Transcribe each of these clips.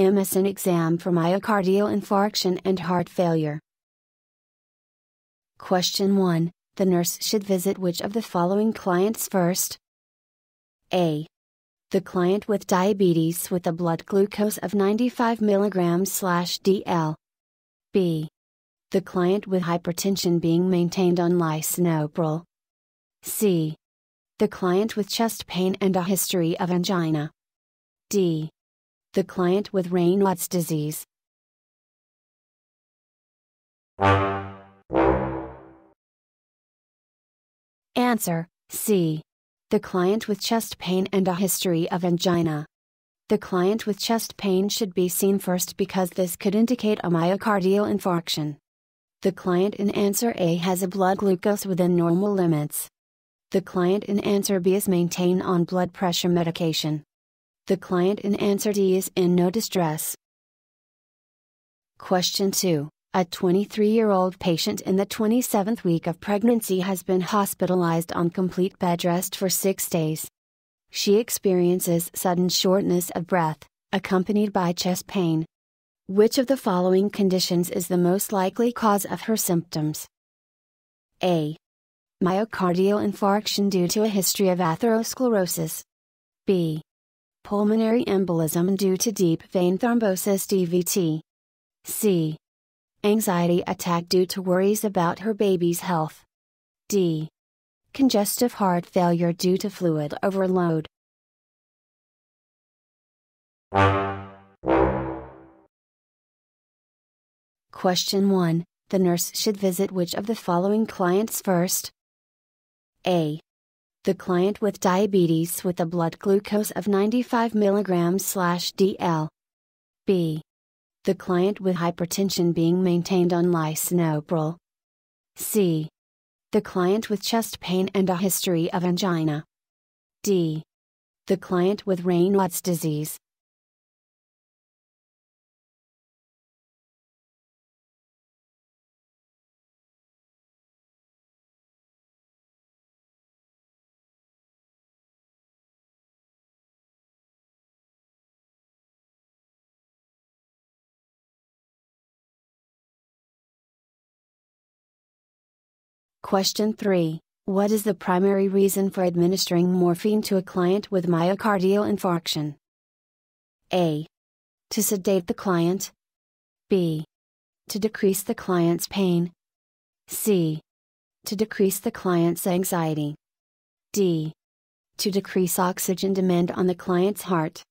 MSN exam for myocardial infarction and heart failure. Question 1 The nurse should visit which of the following clients first? A. The client with diabetes with a blood glucose of 95 mg DL. B. The client with hypertension being maintained on lisinopril. C. The client with chest pain and a history of angina. D. The client with Raynaud's disease. Answer C. The client with chest pain and a history of angina. The client with chest pain should be seen first because this could indicate a myocardial infarction. The client in answer A has a blood glucose within normal limits. The client in answer B is maintained on blood pressure medication. The client in answer D is in no distress. Question 2. A 23 year old patient in the 27th week of pregnancy has been hospitalized on complete bed rest for six days. She experiences sudden shortness of breath, accompanied by chest pain. Which of the following conditions is the most likely cause of her symptoms? A. Myocardial infarction due to a history of atherosclerosis. B. Pulmonary embolism due to deep vein thrombosis DVT. C. Anxiety attack due to worries about her baby's health. D. Congestive heart failure due to fluid overload. Question 1 The nurse should visit which of the following clients first? A. The client with diabetes with a blood glucose of 95 mg DL. B. The client with hypertension being maintained on lisinopril. C. The client with chest pain and a history of angina. D. The client with Raynaud's disease. Question 3 What is the primary reason for administering morphine to a client with myocardial infarction? A. To sedate the client. B. To decrease the client's pain. C. To decrease the client's anxiety. D. To decrease oxygen demand on the client's heart.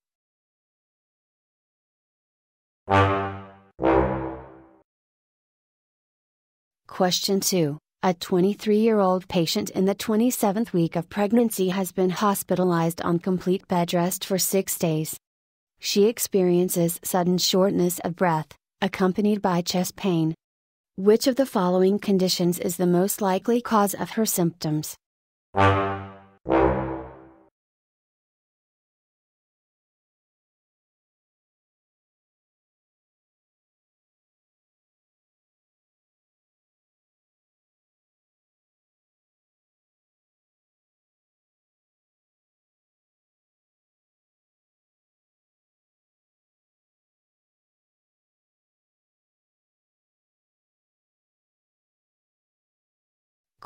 Question 2 a 23 year old patient in the 27th week of pregnancy has been hospitalized on complete bed rest for six days. She experiences sudden shortness of breath, accompanied by chest pain. Which of the following conditions is the most likely cause of her symptoms?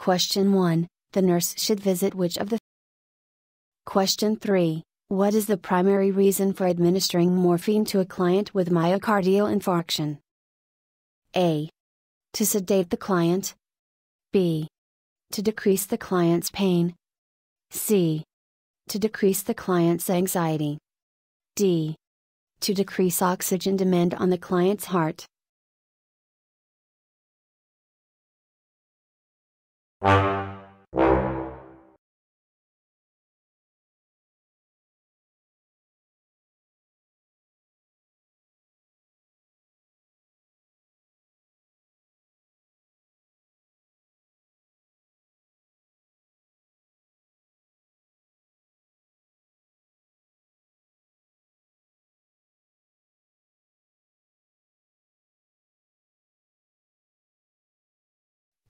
Question 1 The nurse should visit which of the Question 3 What is the primary reason for administering morphine to a client with myocardial infarction? A. To sedate the client. B. To decrease the client's pain. C. To decrease the client's anxiety. D. To decrease oxygen demand on the client's heart.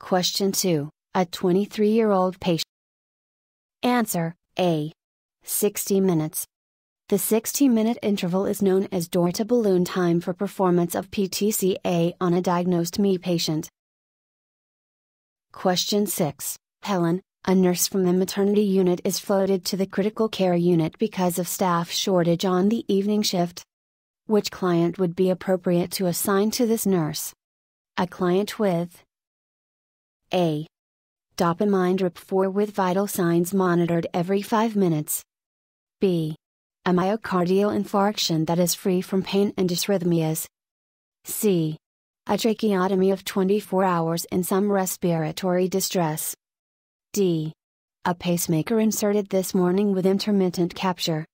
Question 2 A 23 year old patient. Answer A. 60 minutes. The 60 minute interval is known as door to balloon time for performance of PTCA on a diagnosed MI patient. Question 6 Helen, a nurse from the maternity unit is floated to the critical care unit because of staff shortage on the evening shift. Which client would be appropriate to assign to this nurse? A client with A. Dopamine drip 4 with vital signs monitored every 5 minutes. B. A myocardial infarction that is free from pain and dysrhythmias. C. A tracheotomy of 24 hours and some respiratory distress. D. A pacemaker inserted this morning with intermittent capture.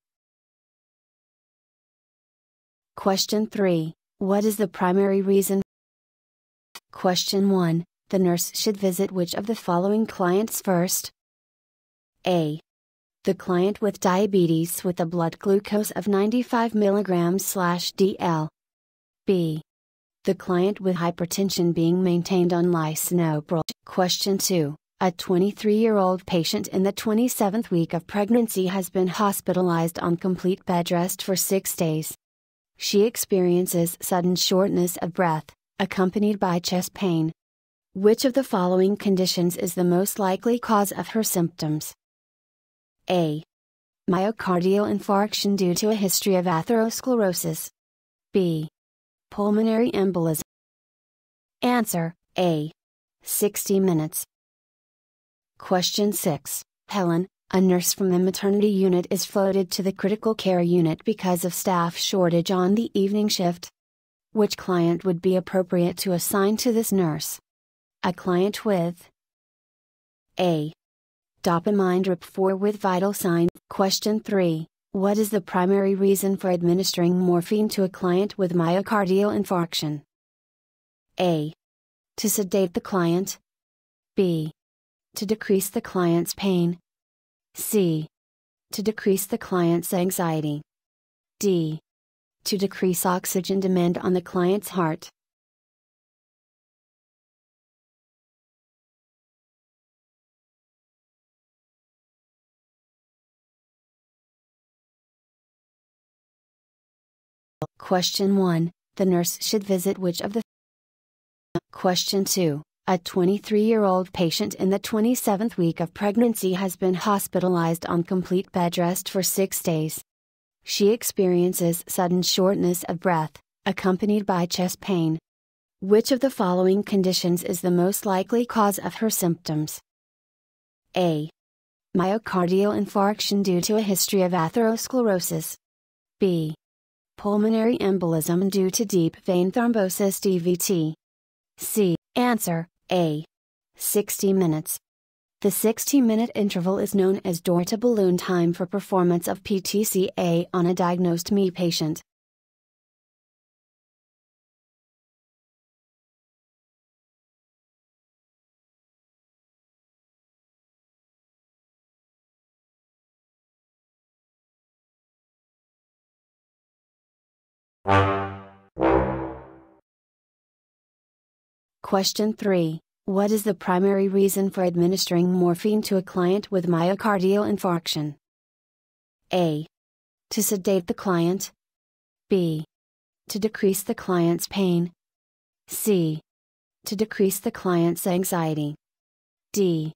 Question 3. What is the primary reason? Question 1. The nurse should visit which of the following clients first? A. The client with diabetes with a blood glucose of 95 mg DL. B. The client with hypertension being maintained on lisinopril. Question 2. A 23 year old patient in the 27th week of pregnancy has been hospitalized on complete bed rest for six days. She experiences sudden shortness of breath, accompanied by chest pain. Which of the following conditions is the most likely cause of her symptoms? A. Myocardial infarction due to a history of atherosclerosis. B. Pulmonary embolism. Answer A. 60 minutes. Question 6 Helen, a nurse from the maternity unit is floated to the critical care unit because of staff shortage on the evening shift. Which client would be appropriate to assign to this nurse? A client with A. Dopamine drip 4 with vital signs. Question 3 What is the primary reason for administering morphine to a client with myocardial infarction? A. To sedate the client. B to decrease the client's pain. C. To decrease the client's anxiety. D. To decrease oxygen demand on the client's heart. Question 1 The nurse should visit which of the Question 2 a 23 year old patient in the 27th week of pregnancy has been hospitalized on complete bed rest for six days. She experiences sudden shortness of breath, accompanied by chest pain. Which of the following conditions is the most likely cause of her symptoms? A. Myocardial infarction due to a history of atherosclerosis. B. Pulmonary embolism due to deep vein thrombosis DVT. C. Answer a. 60 minutes. The 60 minute interval is known as door to balloon time for performance of PTCA on a diagnosed MI patient. Question 3 What is the primary reason for administering morphine to a client with myocardial infarction? A. To sedate the client. B. To decrease the client's pain. C. To decrease the client's anxiety. D.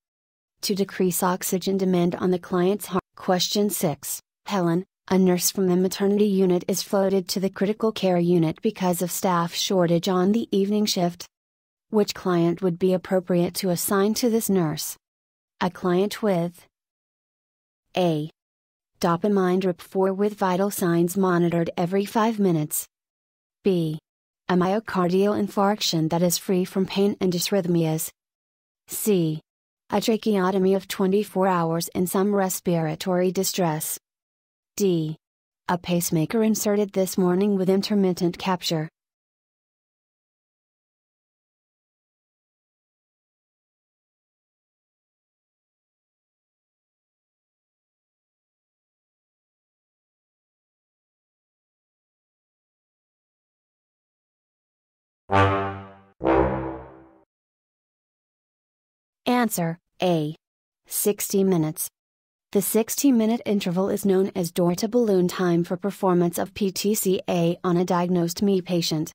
To decrease oxygen demand on the client's heart. Question 6 Helen, a nurse from the maternity unit is floated to the critical care unit because of staff shortage on the evening shift. Which client would be appropriate to assign to this nurse? A client with A. Dopamine drip 4 with vital signs monitored every 5 minutes. B. A myocardial infarction that is free from pain and dysrhythmias. C. A tracheotomy of 24 hours in some respiratory distress. D. A pacemaker inserted this morning with intermittent capture. Answer A. 60 minutes. The 60 minute interval is known as door to balloon time for performance of PTCA on a diagnosed MI patient.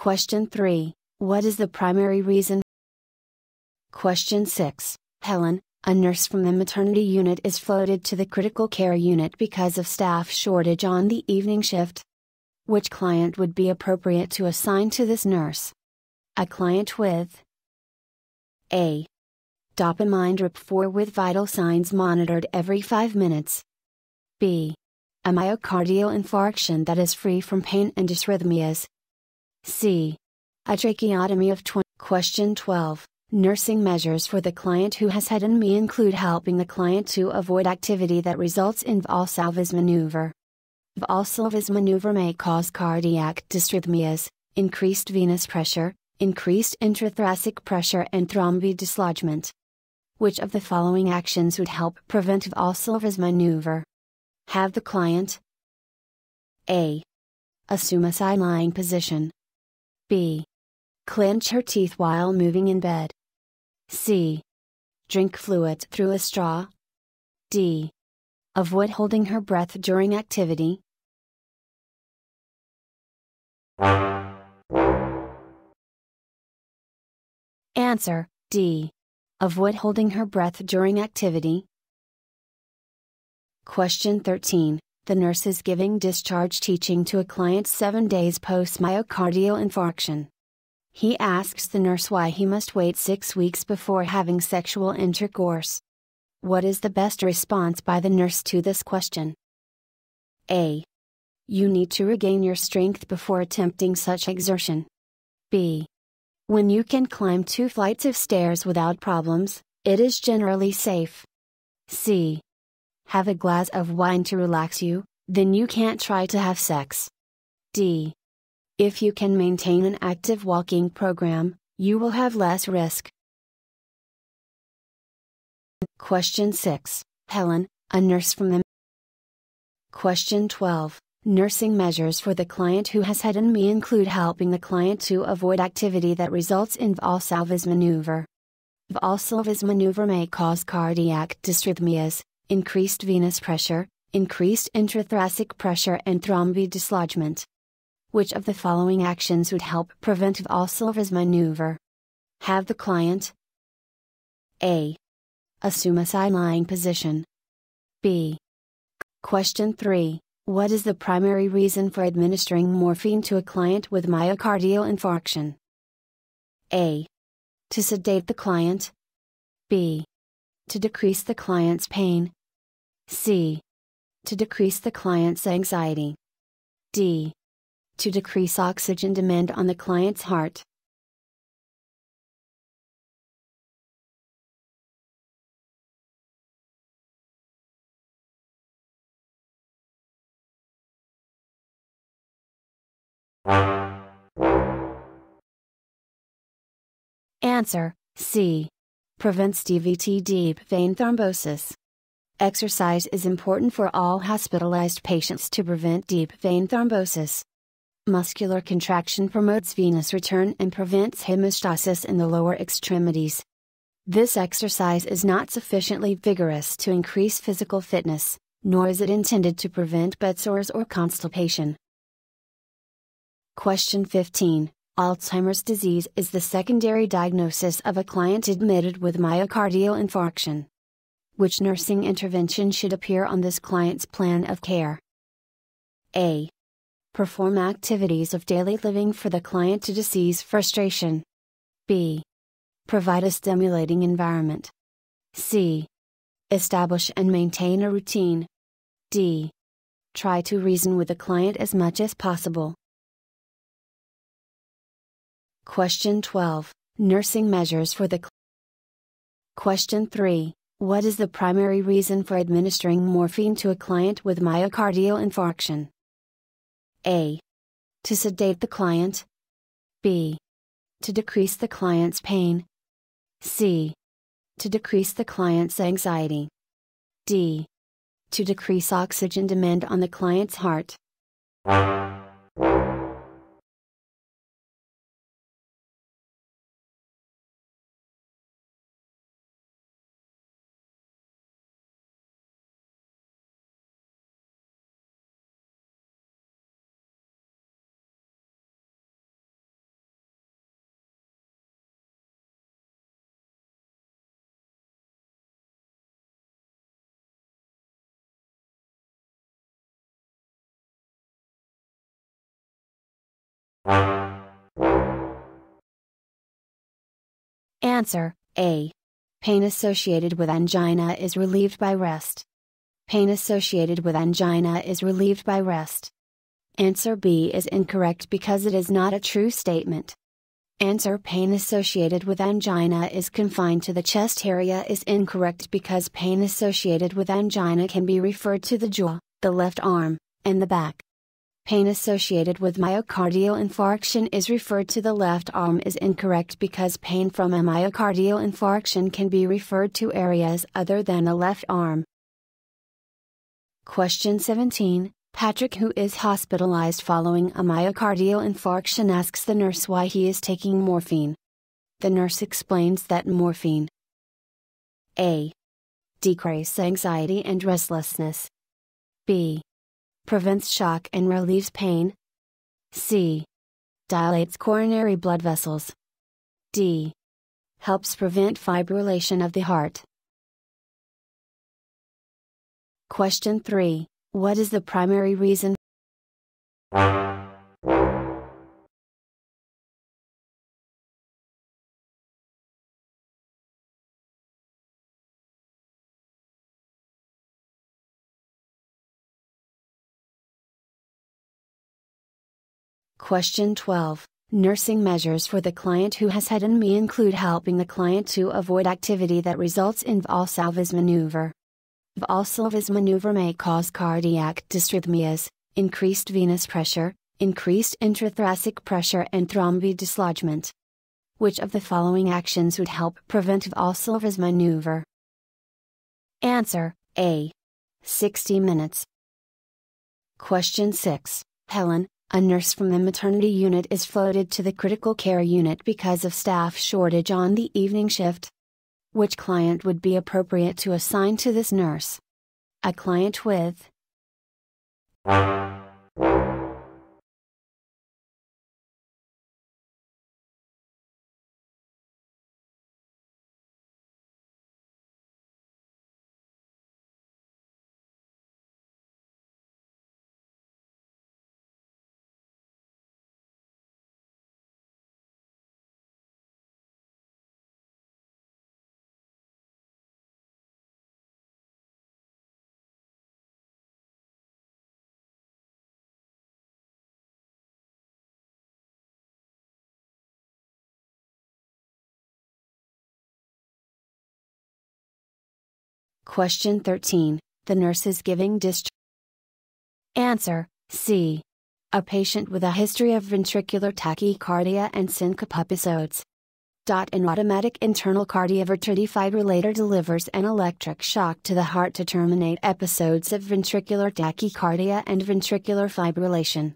Question 3 What is the primary reason? Question 6 Helen, a nurse from the maternity unit is floated to the critical care unit because of staff shortage on the evening shift. Which client would be appropriate to assign to this nurse? A client with A. Dopamine drip 4 with vital signs monitored every 5 minutes. B. A myocardial infarction that is free from pain and dysrhythmias, C. A tracheotomy of 20. Question 12. Nursing measures for the client who has had an MI include helping the client to avoid activity that results in Valsalva's maneuver. Valsalva's maneuver may cause cardiac dysrhythmias, increased venous pressure, increased intrathoracic pressure, and thrombi dislodgement. Which of the following actions would help prevent Valsalva's maneuver? Have the client A. Assume a side lying position. B. Clench her teeth while moving in bed. C. Drink fluids through a straw. D. Avoid holding her breath during activity. Answer D. Avoid holding her breath during activity. Question 13 the nurse is giving discharge teaching to a client seven days post myocardial infarction. He asks the nurse why he must wait six weeks before having sexual intercourse. What is the best response by the nurse to this question? A. You need to regain your strength before attempting such exertion. B. When you can climb two flights of stairs without problems, it is generally safe. C have a glass of wine to relax you, then you can't try to have sex. D. If you can maintain an active walking program, you will have less risk. Question 6 Helen, a nurse from the. Question 12 Nursing measures for the client who has had MI include helping the client to avoid activity that results in Valsalva's maneuver. Valsalva's maneuver may cause cardiac dysrhythmias, increased venous pressure, increased intrathoracic pressure, and thrombi dislodgement. Which of the following actions would help prevent Valsalva's maneuver? Have the client A. Assume a side lying position. B. Question 3 What is the primary reason for administering morphine to a client with myocardial infarction? A. To sedate the client. B. To decrease the client's pain. C. To decrease the client's anxiety. D. To decrease oxygen demand on the client's heart. Answer C. Prevents DVT deep vein thrombosis. Exercise is important for all hospitalized patients to prevent deep vein thrombosis. Muscular contraction promotes venous return and prevents hemostasis in the lower extremities. This exercise is not sufficiently vigorous to increase physical fitness, nor is it intended to prevent bedsores or constipation. Question 15 Alzheimer's disease is the secondary diagnosis of a client admitted with myocardial infarction. Which nursing intervention should appear on this client's plan of care? A. Perform activities of daily living for the client to disease frustration. B. Provide a stimulating environment. C. Establish and maintain a routine. D. Try to reason with the client as much as possible. Question 12 Nursing measures for the Question 3 what is the primary reason for administering morphine to a client with myocardial infarction? A. To sedate the client. B. To decrease the client's pain. C. To decrease the client's anxiety. D. To decrease oxygen demand on the client's heart. Answer A. Pain associated with angina is relieved by rest. Pain associated with angina is relieved by rest. Answer B is incorrect because it is not a true statement. Answer pain associated with angina is confined to the chest area is incorrect because pain associated with angina can be referred to the jaw, the left arm, and the back. Pain associated with myocardial infarction is referred to the left arm is incorrect because pain from a myocardial infarction can be referred to areas other than the left arm. Question 17 Patrick, who is hospitalized following a myocardial infarction, asks the nurse why he is taking morphine. The nurse explains that morphine A. Decrease anxiety and restlessness. B prevents shock and relieves pain. C. Dilates coronary blood vessels. D. Helps prevent fibrillation of the heart. Question 3 What is the primary reason? Question 12. Nursing measures for the client who has and MI include helping the client to avoid activity that results in Valsalva's maneuver. Valsalva's maneuver may cause cardiac dysrhythmias, increased venous pressure, increased intrathoracic pressure, and thrombi dislodgement. Which of the following actions would help prevent Valsalva's maneuver? Answer A. 60 minutes. Question 6. Helen, a nurse from the maternity unit is floated to the critical care unit because of staff shortage on the evening shift. Which client would be appropriate to assign to this nurse? A client with Question 13 The nurse is giving discharge. Answer C. A patient with a history of ventricular tachycardia and syncope episodes. An automatic internal cardioverter defibrillator delivers an electric shock to the heart to terminate episodes of ventricular tachycardia and ventricular fibrillation.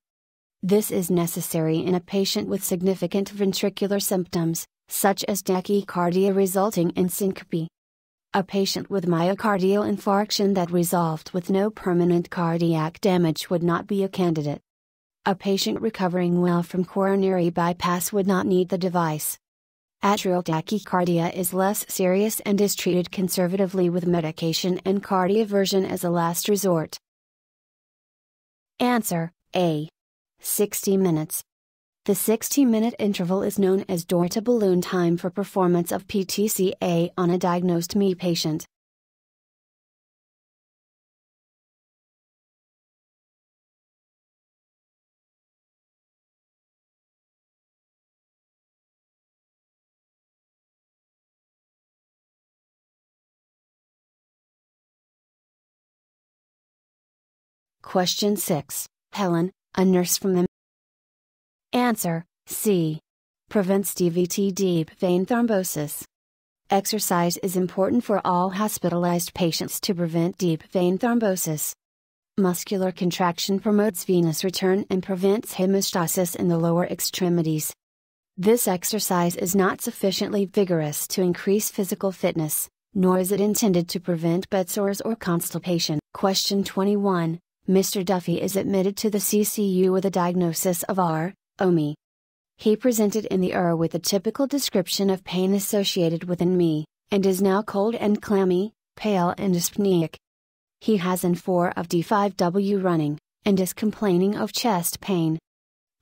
This is necessary in a patient with significant ventricular symptoms, such as tachycardia resulting in syncope. A patient with myocardial infarction that resolved with no permanent cardiac damage would not be a candidate. A patient recovering well from coronary bypass would not need the device. Atrial tachycardia is less serious and is treated conservatively with medication and cardioversion as a last resort. Answer A. 60 minutes. The 60 minute interval is known as door to balloon time for performance of PTCA on a diagnosed MI patient. Question 6 Helen, a nurse from the Answer C. prevents DVT deep vein thrombosis. Exercise is important for all hospitalized patients to prevent deep vein thrombosis. Muscular contraction promotes venous return and prevents hemostasis in the lower extremities. This exercise is not sufficiently vigorous to increase physical fitness, nor is it intended to prevent bed sores or constipation. Question 21 Mr. Duffy is admitted to the CCU with a diagnosis of R. OMI. He presented in the ER with a typical description of pain associated with an MI, and is now cold and clammy, pale and dyspneic. He has an 4 of D5W running, and is complaining of chest pain.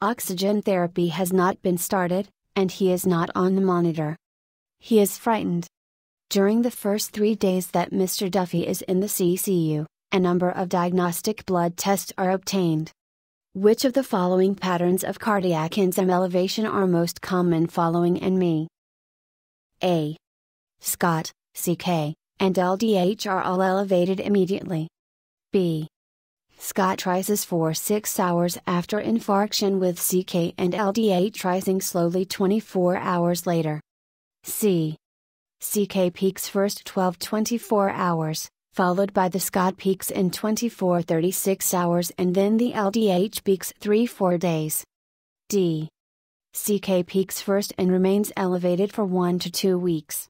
Oxygen therapy has not been started, and he is not on the monitor. He is frightened. During the first three days that Mr. Duffy is in the CCU, a number of diagnostic blood tests are obtained. Which of the following patterns of cardiac enzyme elevation are most common following in MI? A. SGOT, CK, and LDH are all elevated immediately. B. SGOT rises for 6 hours after infarction with CK and LDH rising slowly 24 hours later. C. CK peaks first 12 24 hours, followed by the SGOT peaks in 24 36 hours and then the LDH peaks 3 4 days. D. CK peaks first and remains elevated for 1 to 2 weeks.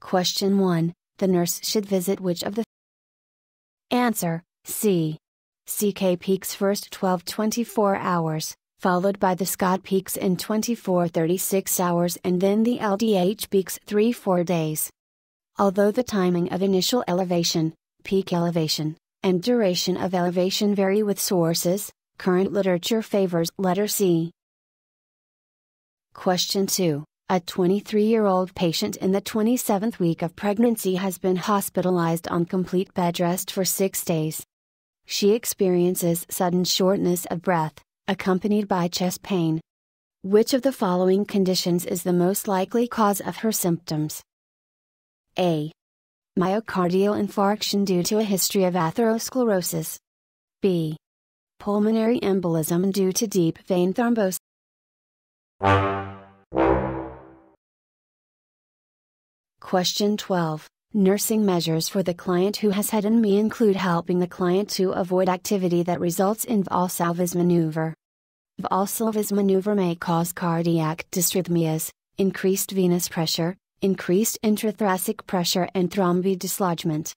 Question 1 The nurse should visit which of the Answer C. CK peaks first 12 24 hours, followed by the SGOT peaks in 24 36 hours and then the LDH peaks 3 4 days. Although the timing of initial elevation, peak elevation, and duration of elevation vary with sources, current literature favors letter C. Question 2. A 23 year old patient in the 27th week of pregnancy has been hospitalized on complete bed rest for six days. She experiences sudden shortness of breath, accompanied by chest pain. Which of the following conditions is the most likely cause of her symptoms? A. Myocardial infarction due to a history of atherosclerosis. B. Pulmonary embolism due to deep vein thrombosis. Question 12. Nursing measures for the client who has had MI include helping the client to avoid activity that results in Valsalva's maneuver. Valsalva's maneuver may cause cardiac dysrhythmias, increased venous pressure, increased intrathoracic pressure and thrombi dislodgement.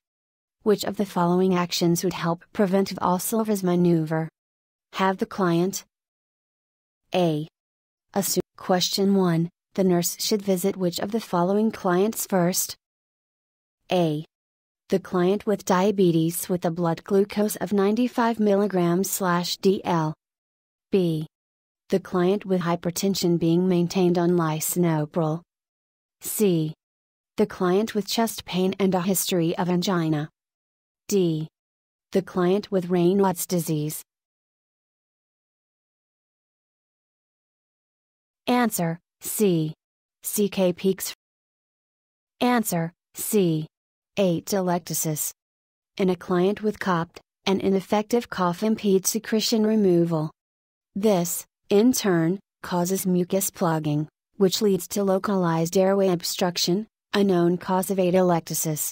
Which of the following actions would help prevent Valsalva's maneuver? Have the client A. Assume question 1. The nurse should visit which of the following clients first? A. The client with diabetes with a blood glucose of 95 mg DL. B. The client with hypertension being maintained on lisinopril, C. The client with chest pain and a history of angina. D. The client with Raynaud's disease. Answer C. CK peaks. Answer C. Atelectasis. In a client with COPD, an ineffective cough impedes secretion removal. This, in turn, causes mucus plugging which leads to localized airway obstruction, a known cause of atelectasis.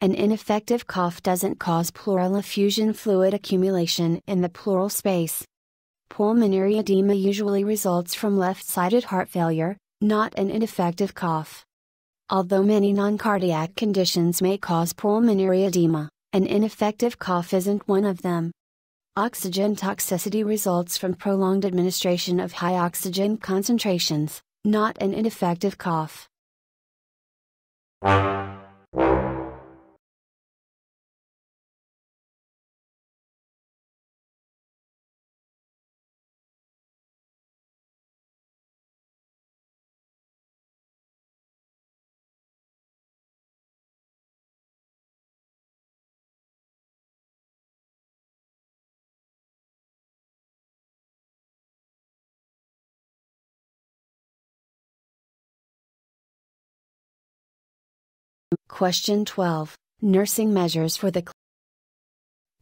An ineffective cough doesn't cause pleural effusion fluid accumulation in the pleural space. Pulmonary edema usually results from left sided heart failure, not an ineffective cough. Although many non cardiac conditions may cause pulmonary edema, an ineffective cough isn't one of them. Oxygen toxicity results from prolonged administration of high oxygen concentrations not an ineffective cough. Question 12 Nursing measures for the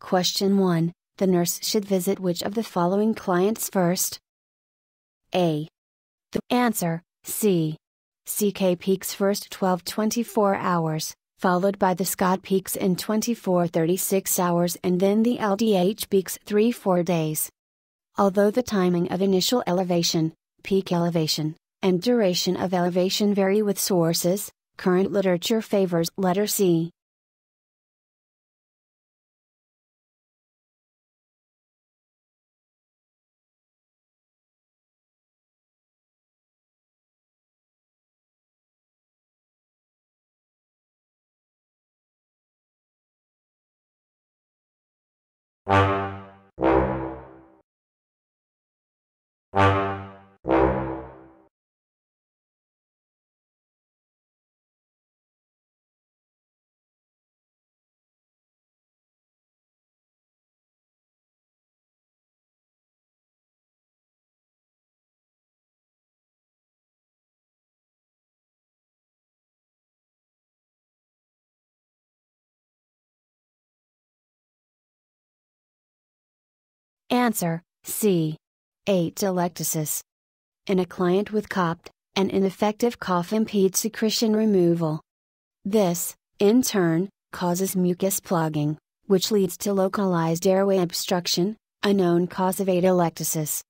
Question 1 The nurse should visit which of the following clients first? A. The answer, C. CK peaks first 12 24 hours, followed by the SGOT peaks in 24 36 hours and then the LDH peaks 3 4 days. Although the timing of initial elevation, peak elevation, and duration of elevation vary with sources, current literature favors letter C. Answer C. 8. Atelectasis. In a client with COPD, an ineffective cough impedes secretion removal. This, in turn, causes mucus plugging, which leads to localized airway obstruction, a known cause of atelectasis.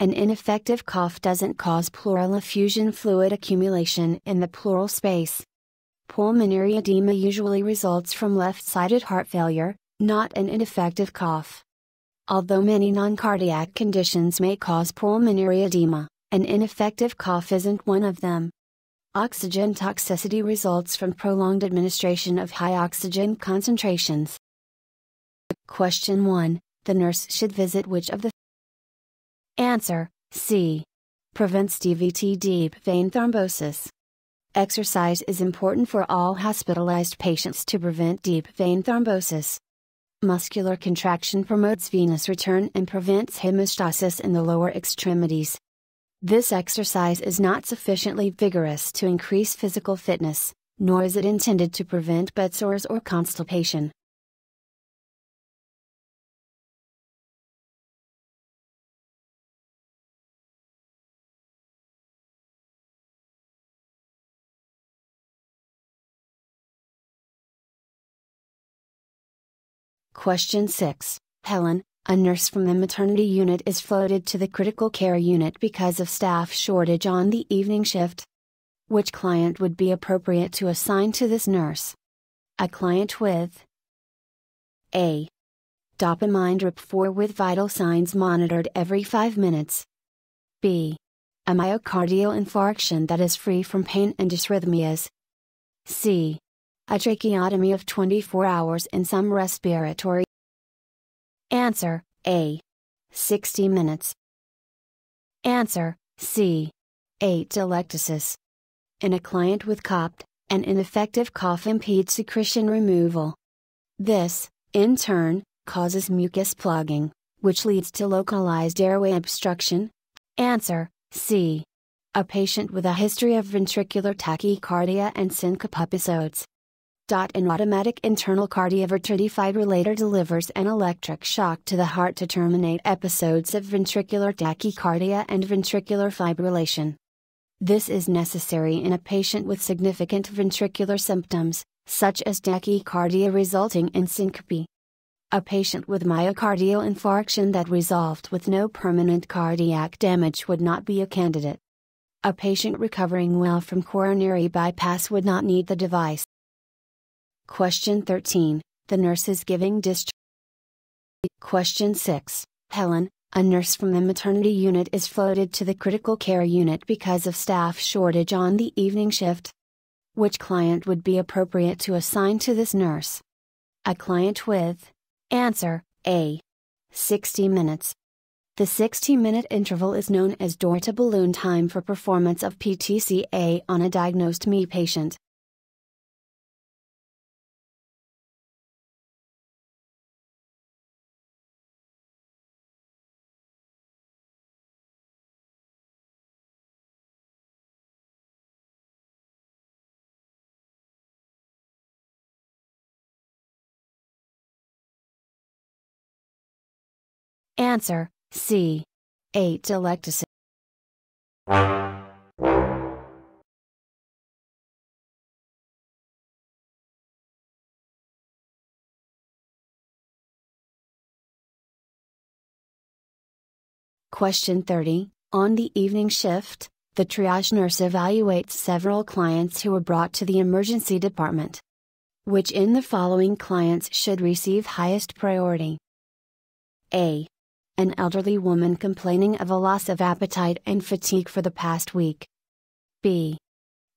An ineffective cough doesn't cause pleural effusion fluid accumulation in the pleural space. Pulmonary edema usually results from left sided heart failure, not an ineffective cough. Although many non cardiac conditions may cause pulmonary edema, an ineffective cough isn't one of them. Oxygen toxicity results from prolonged administration of high oxygen concentrations. Question 1 The nurse should visit which of the Answer C. Prevents DVT deep vein thrombosis. Exercise is important for all hospitalized patients to prevent deep vein thrombosis. Muscular contraction promotes venous return and prevents hemostasis in the lower extremities. This exercise is not sufficiently vigorous to increase physical fitness, nor is it intended to prevent bed sores or constipation. Question 6 Helen, a nurse from the maternity unit is floated to the critical care unit because of staff shortage on the evening shift. Which client would be appropriate to assign to this nurse? A client with A. Dopamine drip 4 with vital signs monitored every 5 minutes. B. A myocardial infarction that is free from pain and dysrhythmias. C a tracheotomy of 24 hours in some respiratory. Answer A. 60 minutes. Answer C. Atelectasis. In a client with COPD, an ineffective cough impedes secretion removal. This, in turn, causes mucus plugging, which leads to localized airway obstruction. Answer C. A patient with a history of ventricular tachycardia and syncope episodes. An automatic internal cardioverter defibrillator delivers an electric shock to the heart to terminate episodes of ventricular tachycardia and ventricular fibrillation. This is necessary in a patient with significant ventricular symptoms, such as tachycardia resulting in syncope. A patient with myocardial infarction that resolved with no permanent cardiac damage would not be a candidate. A patient recovering well from coronary bypass would not need the device. Question 13 The nurse is giving discharge. Question 6 Helen, a nurse from the maternity unit is floated to the critical care unit because of staff shortage on the evening shift. Which client would be appropriate to assign to this nurse? A client with Answer A. 60 minutes. The 60 minute interval is known as door to balloon time for performance of PTCA on a diagnosed MI patient. Answer C. Atelectasis. Question 30 On the evening shift, the triage nurse evaluates several clients who were brought to the emergency department. Which in the following clients should receive highest priority? A. An elderly woman complaining of a loss of appetite and fatigue for the past week. B.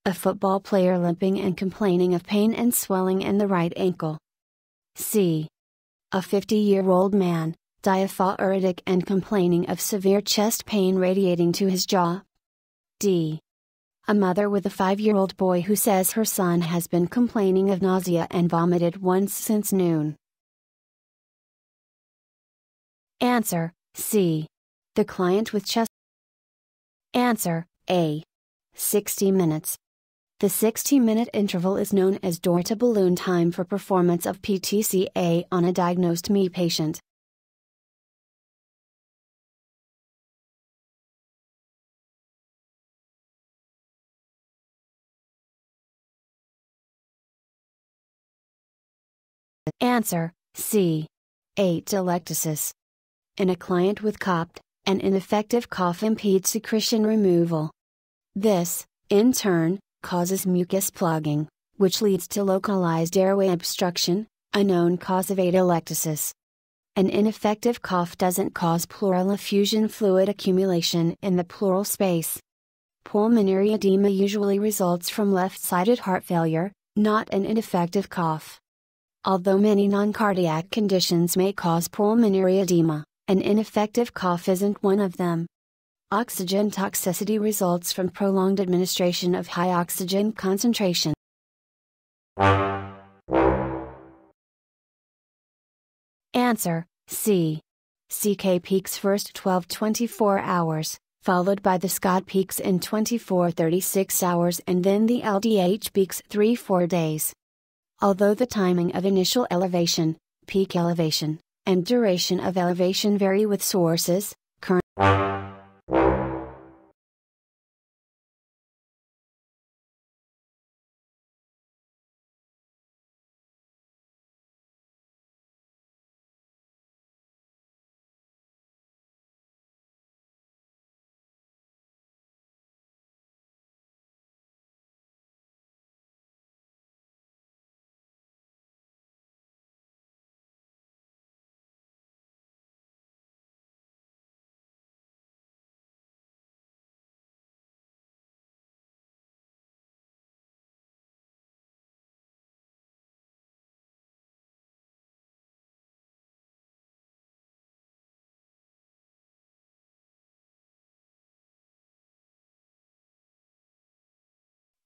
A football player limping and complaining of pain and swelling in the right ankle. C. A 50 year old man, diaphoretic and complaining of severe chest pain radiating to his jaw. D. A mother with a five year old boy who says her son has been complaining of nausea and vomited once since noon. Answer C. The client with chest. Answer A. 60 minutes. The 60 minute interval is known as door to balloon time for performance of PTCA on a diagnosed MI patient. Answer C. Atelectasis. In a client with COPD, an ineffective cough impedes secretion removal. This, in turn, causes mucus plugging, which leads to localized airway obstruction, a known cause of atelectasis. An ineffective cough doesn't cause pleural effusion fluid accumulation in the pleural space. Pulmonary edema usually results from left sided heart failure, not an ineffective cough. Although many non cardiac conditions may cause pulmonary edema, an ineffective cough isn't one of them. Oxygen toxicity results from prolonged administration of high oxygen concentration. Answer C. CK peaks first 12 24 hours, followed by the SGOT peaks in 24 36 hours, and then the LDH peaks 3 4 days. Although the timing of initial elevation, peak elevation, and duration of elevation vary with sources, current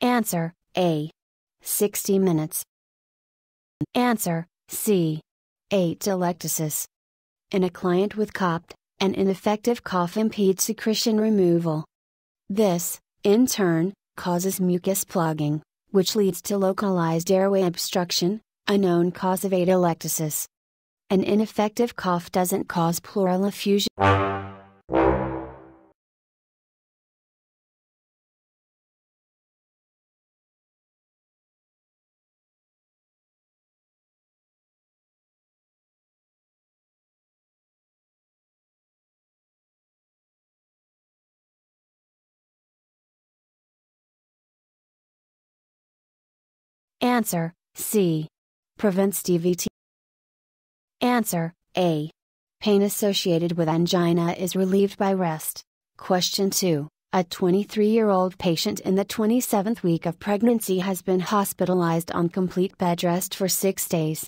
Answer A. 60 minutes. Answer C. Atelectasis. In a client with COPD, an ineffective cough impedes secretion removal. This, in turn, causes mucus plugging, which leads to localized airway obstruction, a known cause of atelectasis. An ineffective cough doesn't cause pleural effusion. Answer C. Prevents DVT. Answer A. Pain associated with angina is relieved by rest. Question 2. A 23 year old patient in the 27th week of pregnancy has been hospitalized on complete bed rest for six days.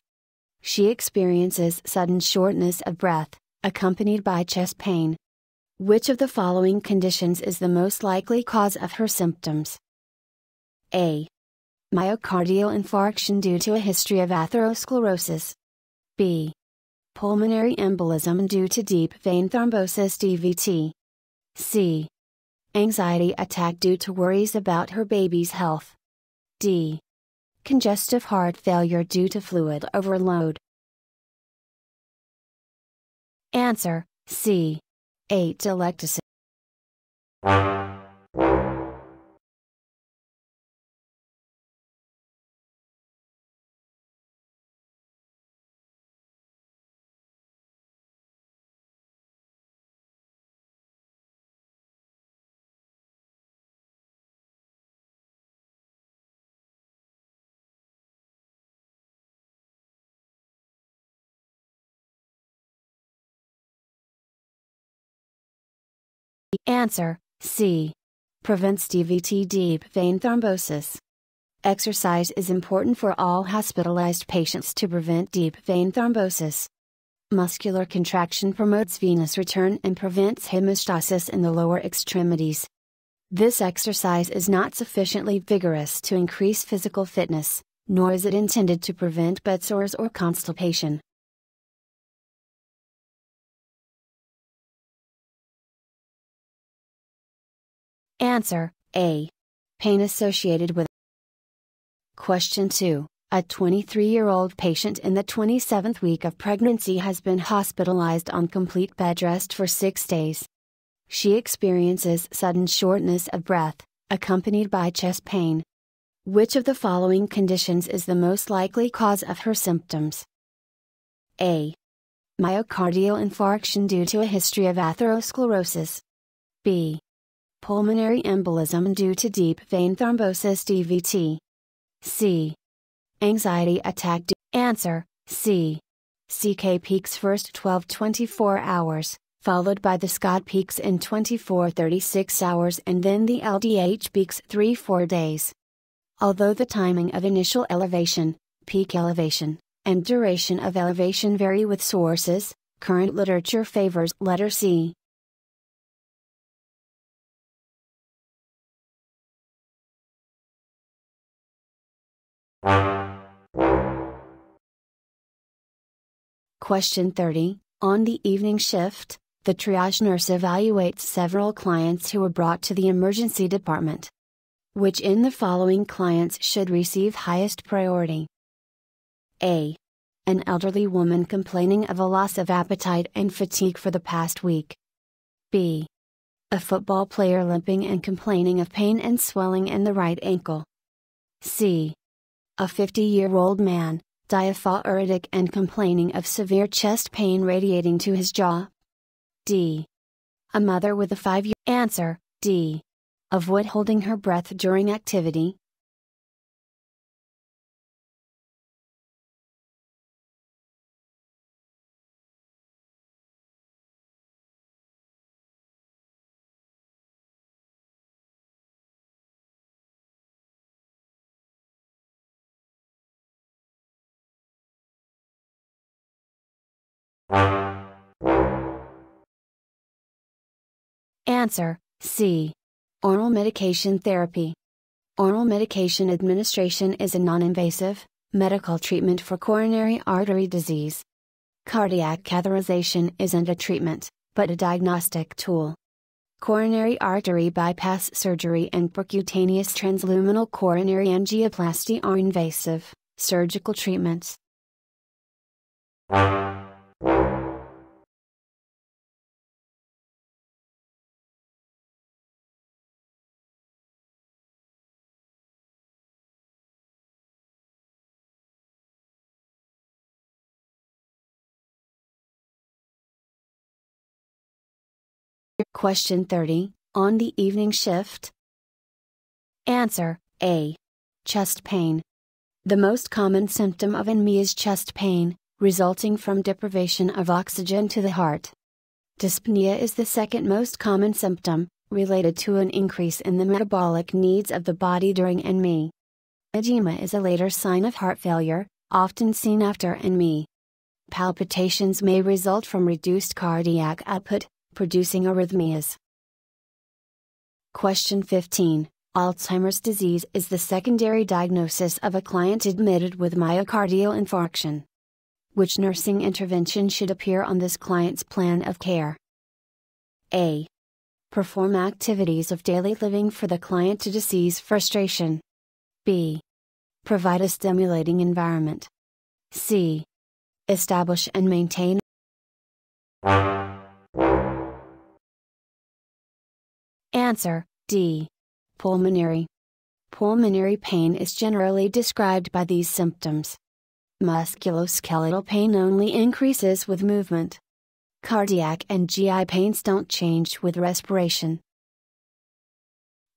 She experiences sudden shortness of breath, accompanied by chest pain. Which of the following conditions is the most likely cause of her symptoms? A myocardial infarction due to a history of atherosclerosis. B. Pulmonary embolism due to deep vein thrombosis DVT. C. Anxiety attack due to worries about her baby's health. D. Congestive heart failure due to fluid overload. Answer C. Atelectasis. Answer C. Prevents DVT deep vein thrombosis. Exercise is important for all hospitalized patients to prevent deep vein thrombosis. Muscular contraction promotes venous return and prevents hemostasis in the lower extremities. This exercise is not sufficiently vigorous to increase physical fitness, nor is it intended to prevent bed sores or constipation. Answer A. Pain associated with. Question 2. A 23 year old patient in the 27th week of pregnancy has been hospitalized on complete bed rest for six days. She experiences sudden shortness of breath, accompanied by chest pain. Which of the following conditions is the most likely cause of her symptoms? A. Myocardial infarction due to a history of atherosclerosis. B. Pulmonary embolism due to deep vein thrombosis DVT. C. Anxiety attack. Answer C. CK peaks first 12 24 hours, followed by the SGOT peaks in 24 36 hours, and then the LDH peaks 3 4 days. Although the timing of initial elevation, peak elevation, and duration of elevation vary with sources, current literature favors letter C. Question 30 On the evening shift, the triage nurse evaluates several clients who were brought to the emergency department. Which in the following clients should receive highest priority? A. An elderly woman complaining of a loss of appetite and fatigue for the past week. B. A football player limping and complaining of pain and swelling in the right ankle. C. A 50 year old man, diaphoretic and complaining of severe chest pain radiating to his jaw? D. A mother with a 5 year answer, D. Avoid holding her breath during activity. Answer C. Oral medication therapy. Oral medication administration is a non invasive, medical treatment for coronary artery disease. Cardiac catheterization isn't a treatment, but a diagnostic tool. Coronary artery bypass surgery and percutaneous transluminal coronary angioplasty are invasive, surgical treatments. Question 30 On the evening shift? Answer A. Chest pain. The most common symptom of an MI is chest pain, resulting from deprivation of oxygen to the heart. Dyspnea is the second most common symptom, related to an increase in the metabolic needs of the body during an MI. Edema is a later sign of heart failure, often seen after an MI. Palpitations may result from reduced cardiac output, producing arrhythmias. Question 15 Alzheimer's disease is the secondary diagnosis of a client admitted with myocardial infarction. Which nursing intervention should appear on this client's plan of care? A. Perform activities of daily living for the client to decrease frustration. B. Provide a stimulating environment. C. Establish and maintain Answer D. Pulmonary. Pulmonary pain is generally described by these symptoms. Musculoskeletal pain only increases with movement. Cardiac and GI pains don't change with respiration.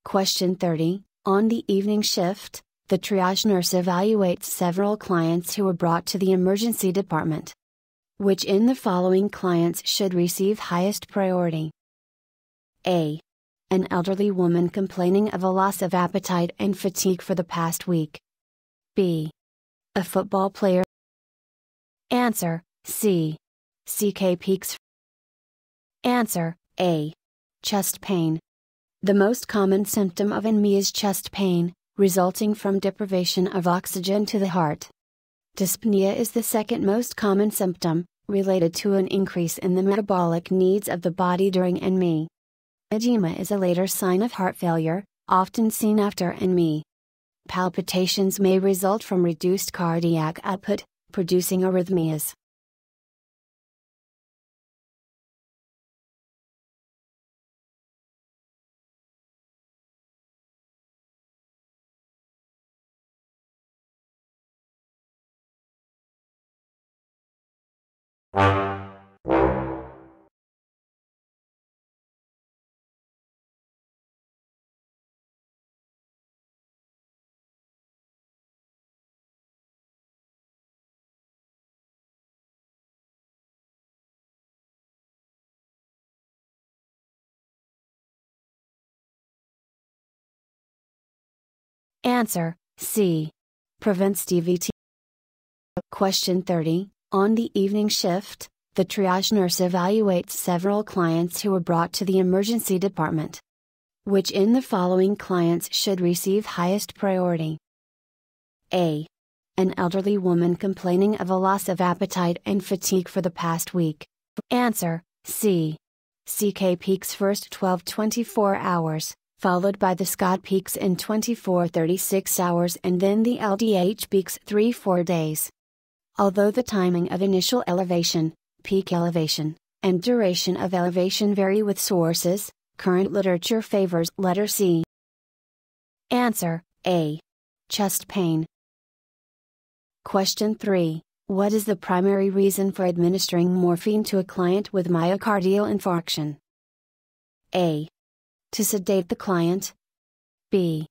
Question 30 On the evening shift, the triage nurse evaluates several clients who were brought to the emergency department. Which in the following clients should receive highest priority? A. An elderly woman complaining of a loss of appetite and fatigue for the past week. B. A football player. Answer C. CK peaks. Answer A. Chest pain. The most common symptom of an MI is chest pain, resulting from deprivation of oxygen to the heart. Dyspnea is the second most common symptom, related to an increase in the metabolic needs of the body during an MI. Edema is a later sign of heart failure, often seen after an MI. Palpitations may result from reduced cardiac output, producing arrhythmias. Answer C. Prevents DVT. Question 30 On the evening shift, the triage nurse evaluates several clients who were brought to the emergency department. Which in the following clients should receive highest priority? A. An elderly woman complaining of a loss of appetite and fatigue for the past week. Answer C. CK peaks first 12 24 hours followed by the SGOT peaks in 24 36 hours and then the LDH peaks 3 4 days. Although the timing of initial elevation, peak elevation, and duration of elevation vary with sources, current literature favors letter C. Answer A. Chest pain. Question 3 What is the primary reason for administering morphine to a client with myocardial infarction? A. To sedate the client. B.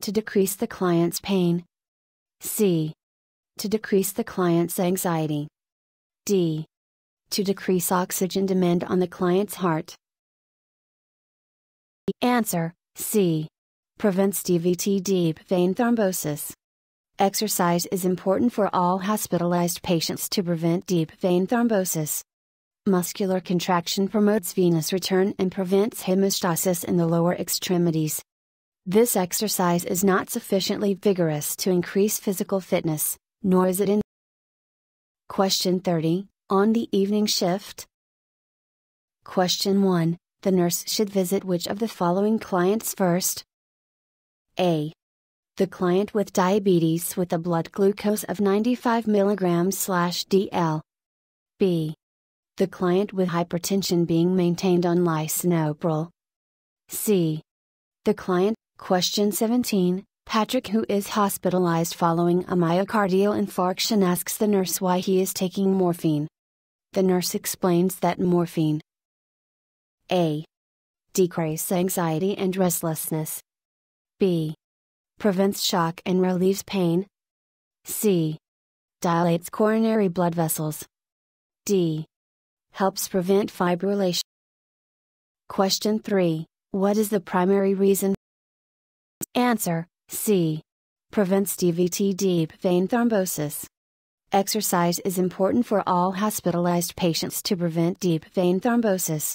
To decrease the client's pain. C. To decrease the client's anxiety. D. To decrease oxygen demand on the client's heart. Answer C. Prevents DVT deep vein thrombosis. Exercise is important for all hospitalized patients to prevent deep vein thrombosis. Muscular contraction promotes venous return and prevents hemostasis in the lower extremities. This exercise is not sufficiently vigorous to increase physical fitness, nor is it in. Question 30 On the evening shift. Question 1 The nurse should visit which of the following clients first? A. The client with diabetes with a blood glucose of 95 mg DL. B the client with hypertension being maintained on lisinopril. C. The client, question 17, Patrick who is hospitalized following a myocardial infarction asks the nurse why he is taking morphine. The nurse explains that morphine A. Decrease anxiety and restlessness. B. Prevents shock and relieves pain. C. Dilates coronary blood vessels. D helps prevent fibrillation. Question 3 What is the primary reason? Answer C. Prevents DVT deep vein thrombosis. Exercise is important for all hospitalized patients to prevent deep vein thrombosis.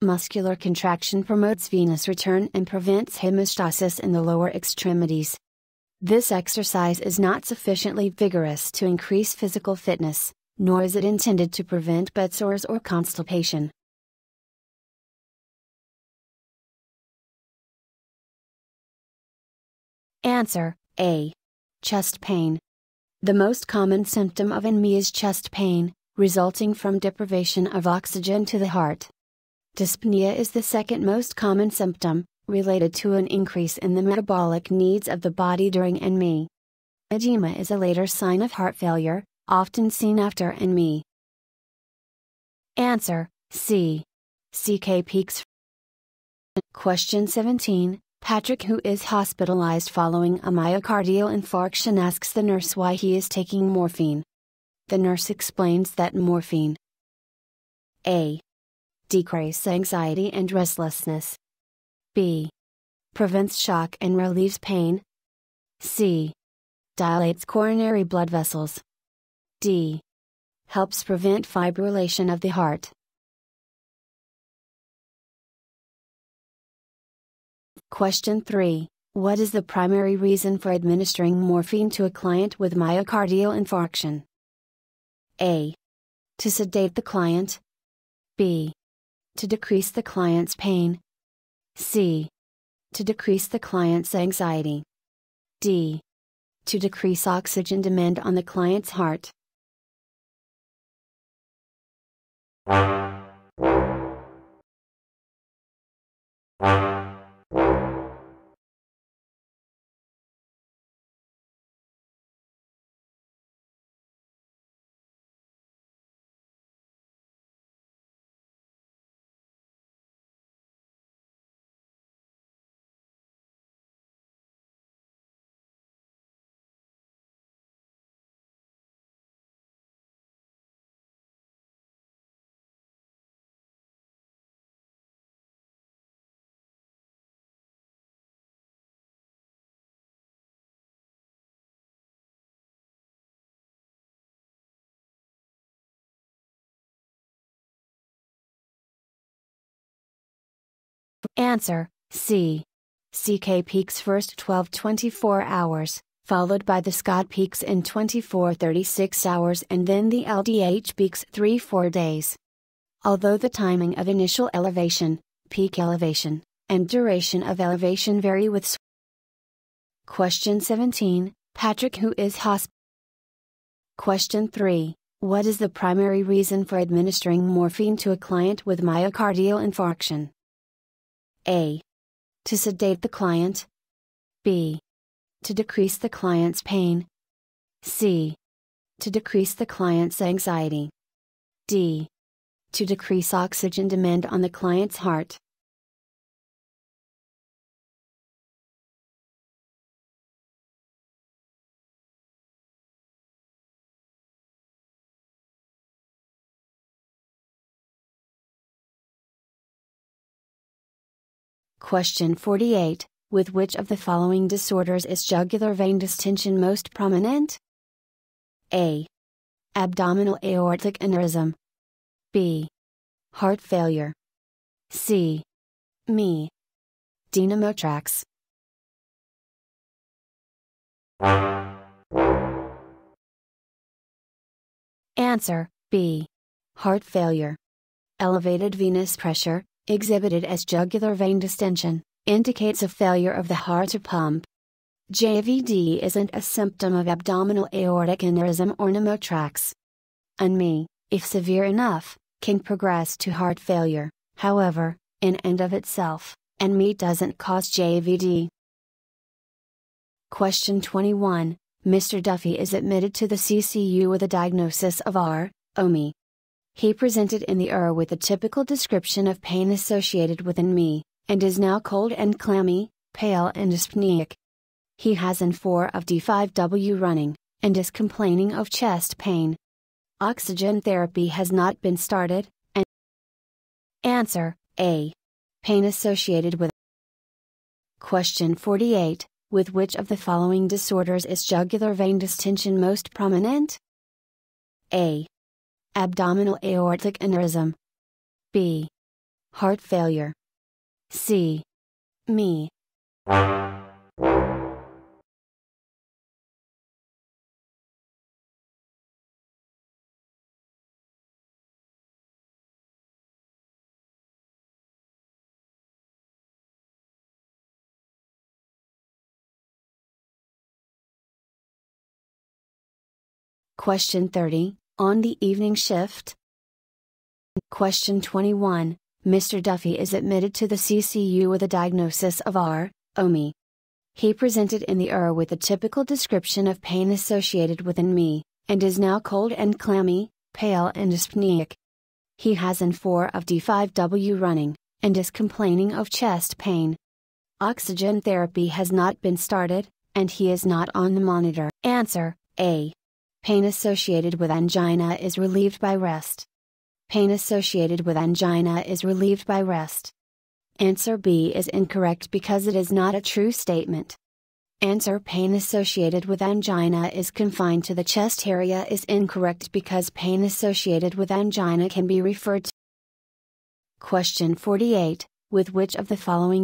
Muscular contraction promotes venous return and prevents hemostasis in the lower extremities. This exercise is not sufficiently vigorous to increase physical fitness nor is it intended to prevent bed sores or constipation. Answer A. Chest pain. The most common symptom of an MI is chest pain, resulting from deprivation of oxygen to the heart. Dyspnea is the second most common symptom, related to an increase in the metabolic needs of the body during an MI. Edema is a later sign of heart failure, often seen after an MI. Answer C. CK peaks. Question 17 Patrick, who is hospitalized following a myocardial infarction, asks the nurse why he is taking morphine. The nurse explains that morphine A. Decrease anxiety and restlessness. B. Prevents shock and relieves pain. C. Dilates coronary blood vessels. D. Helps prevent fibrillation of the heart. Question 3. What is the primary reason for administering morphine to a client with myocardial infarction? A. To sedate the client. B. To decrease the client's pain. C. To decrease the client's anxiety. D. To decrease oxygen demand on the client's heart. Thank you. Answer C. CK peaks first 12 24 hours, followed by the SGOT peaks in 24 36 hours, and then the LDH peaks 3 4 days. Although the timing of initial elevation, peak elevation, and duration of elevation vary with. Question 17 Patrick, who is hosp. Question 3 What is the primary reason for administering morphine to a client with myocardial infarction? A. To sedate the client. B. To decrease the client's pain. C. To decrease the client's anxiety. D. To decrease oxygen demand on the client's heart. Question 48 With which of the following disorders is jugular vein distension most prominent? A. Abdominal aortic aneurysm. B. Heart failure. C. MI. D. Pneumothorax. Answer B. Heart failure. Elevated venous pressure, exhibited as jugular vein distension, indicates a failure of the heart to pump. JVD isn't a symptom of abdominal aortic aneurysm or pneumothorax. an MI, if severe enough, can progress to heart failure, however, in and of itself, an MI doesn't cause JVD. Question 21 Mr. Duffy is admitted to the CCU with a diagnosis of R. OMI. He presented in the ER with a typical description of pain associated with an MI, and is now cold and clammy, pale and dyspneic. He has an IV of D5W running, and is complaining of chest pain. Oxygen therapy has not been started, and Answer A. Pain associated with Question 48 With which of the following disorders is jugular vein distension most prominent? A. Abdominal aortic aneurysm. B. Heart failure. C. MI. Question 30 on the evening shift? Question 21 Mr. Duffy is admitted to the CCU with a diagnosis of R. OMI. He presented in the ER with a typical description of pain associated with an MI, and is now cold and clammy, pale and dyspneic. He has an IV of D5W running, and is complaining of chest pain. Oxygen therapy has not been started, and he is not on the monitor. Answer A. Pain associated with angina is relieved by rest. Pain associated with angina is relieved by rest. Answer B is incorrect because it is not a true statement. Answer Pain associated with angina is confined to the chest area is incorrect because pain associated with angina can be referred to. Question 48 With which of the following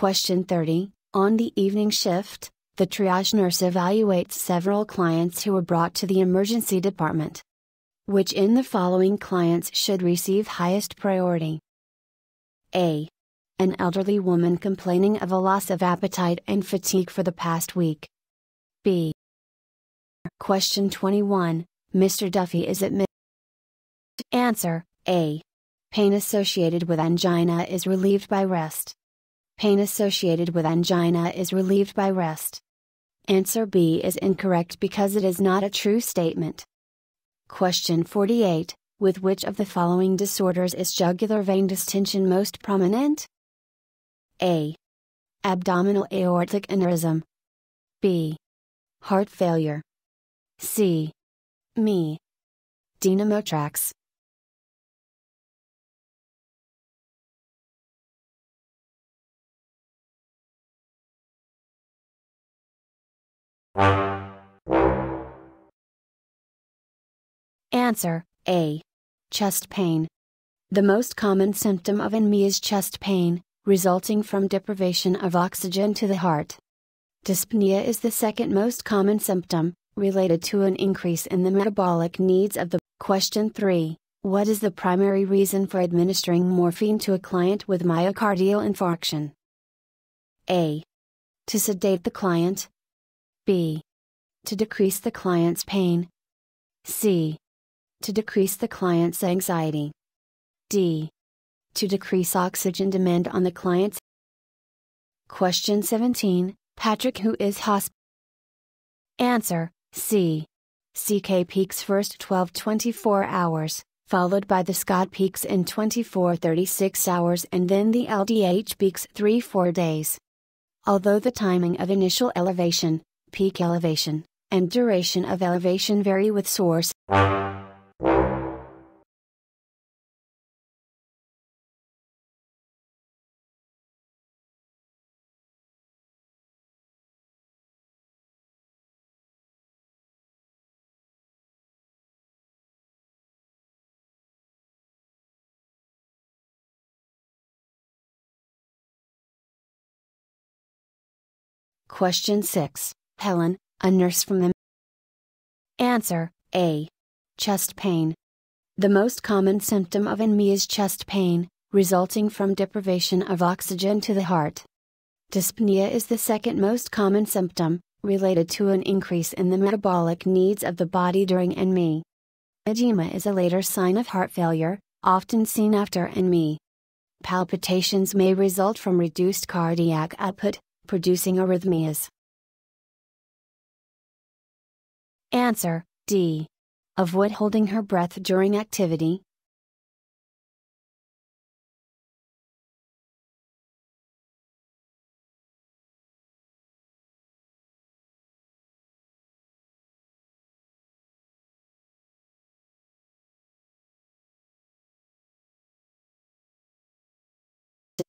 Question 30 On the evening shift, the triage nurse evaluates several clients who were brought to the emergency department. Which in the following clients should receive highest priority? A. An elderly woman complaining of a loss of appetite and fatigue for the past week. B. Question 21 Mr. Duffy is admitted. Answer A. Pain associated with angina is relieved by rest. Pain associated with angina is relieved by rest. Answer B is incorrect because it is not a true statement. Question 48 With which of the following disorders is jugular vein distension most prominent? A. Abdominal aortic aneurysm. B. Heart failure. C. MI. Pneumothorax. Answer A. Chest pain. The most common symptom of an MI is chest pain, resulting from deprivation of oxygen to the heart. Dyspnea is the second most common symptom, related to an increase in the metabolic needs of the. Question 3 What is the primary reason for administering morphine to a client with myocardial infarction? A. To sedate the client. B. To decrease the client's pain. C. To decrease the client's anxiety. D. To decrease oxygen demand on the client's. Question 17 Patrick, who is hosp. Answer C. CK peaks first 12 24 hours, followed by the SGOT peaks in 24 36 hours, and then the LDH peaks 3 4 days. Although the timing of initial elevation, peak elevation, and duration of elevation vary with source. Question 6 Helen, a nurse from the. Answer A. Chest pain. The most common symptom of an MI is chest pain, resulting from deprivation of oxygen to the heart. Dyspnea is the second most common symptom, related to an increase in the metabolic needs of the body during an MI. Edema is a later sign of heart failure, often seen after an MI. Palpitations may result from reduced cardiac output, producing arrhythmias. Answer D. Avoid holding her breath during activity.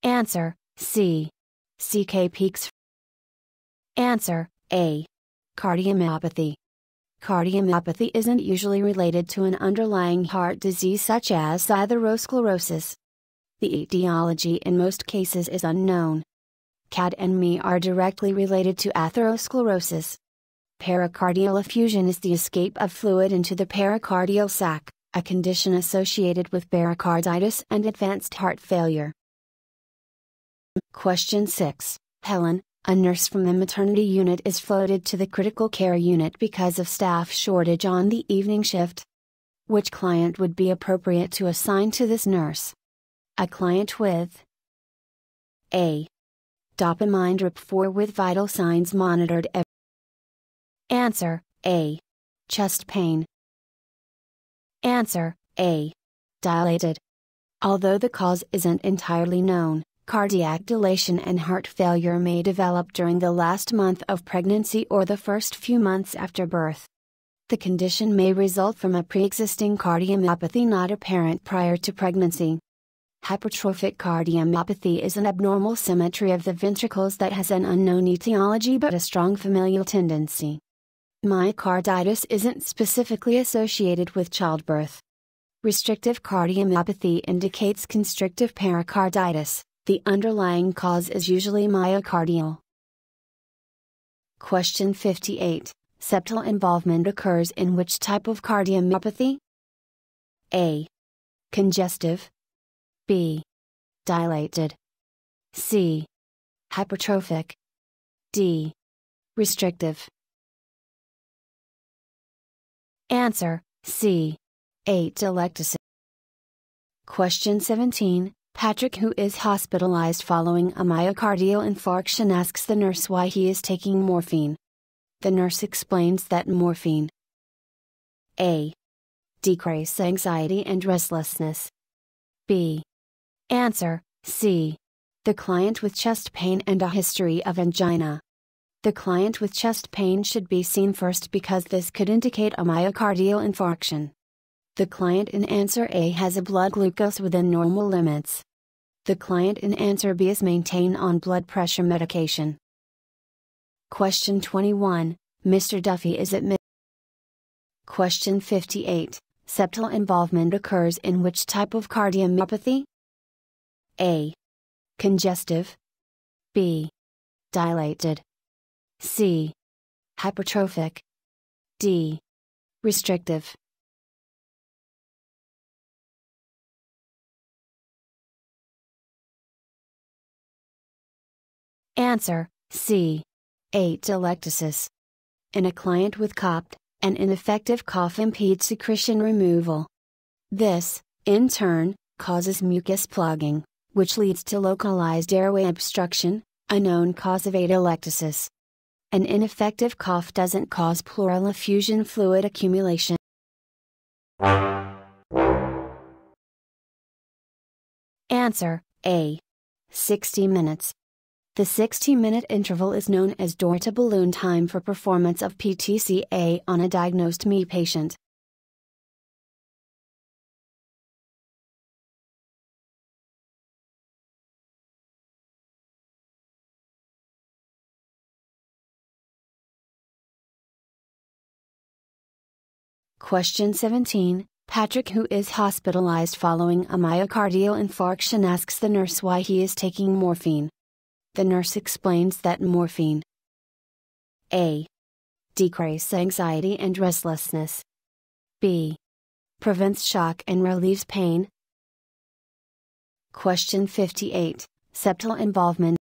Answer C. CK peaks. Answer A. Cardiomyopathy. Cardiomyopathy isn't usually related to an underlying heart disease such as atherosclerosis. The etiology in most cases is unknown. CAD and MI are directly related to atherosclerosis. Pericardial effusion is the escape of fluid into the pericardial sac, a condition associated with pericarditis and advanced heart failure. Question 6 Helen, a nurse from the maternity unit is floated to the critical care unit because of staff shortage on the evening shift. Which client would be appropriate to assign to this nurse? A client with A. Dopamine drip 4 with vital signs monitored every Answer A. Chest pain. Answer A. Dilated. Although the cause isn't entirely known, cardiac dilation and heart failure may develop during the last month of pregnancy or the first few months after birth. The condition may result from a pre existing cardiomyopathy not apparent prior to pregnancy. Hypertrophic cardiomyopathy is an abnormal symmetry of the ventricles that has an unknown etiology but a strong familial tendency. Myocarditis isn't specifically associated with childbirth. Restrictive cardiomyopathy indicates constrictive pericarditis, the underlying cause is usually myocardial. Question 58 Septal involvement occurs in which type of cardiomyopathy? A. Congestive, B. Dilated. C. Hypertrophic. D. Restrictive. Answer C. Atelectasis. Question 17 Patrick, who is hospitalized following a myocardial infarction, asks the nurse why he is taking morphine. The nurse explains that morphine A. Decrease anxiety and restlessness. B. Answer C. The client with chest pain and a history of angina. The client with chest pain should be seen first because this could indicate a myocardial infarction. The client in answer A has a blood glucose within normal limits. The client in answer B is maintained on blood pressure medication. Question 21 Mr. Duffy is admitted. Question 58 Septal involvement occurs in which type of cardiomyopathy? A. Congestive. B. Dilated. C. Hypertrophic. D. Restrictive. Answer C. Atelectasis. In a client with COPD, an ineffective cough impedes secretion removal. This, in turn, causes mucus plugging which leads to localized airway obstruction, a known cause of atelectasis. An ineffective cough doesn't cause pleural effusion fluid accumulation. Answer A. 60 minutes. The 60 minute interval is known as door to balloon time for performance of PTCA on a diagnosed MI patient. Question 17 Patrick, who is hospitalized following a myocardial infarction, asks the nurse why he is taking morphine. The nurse explains that morphine A. Decrease anxiety and restlessness. B. Prevents shock and relieves pain. Question 58 Septal involvement.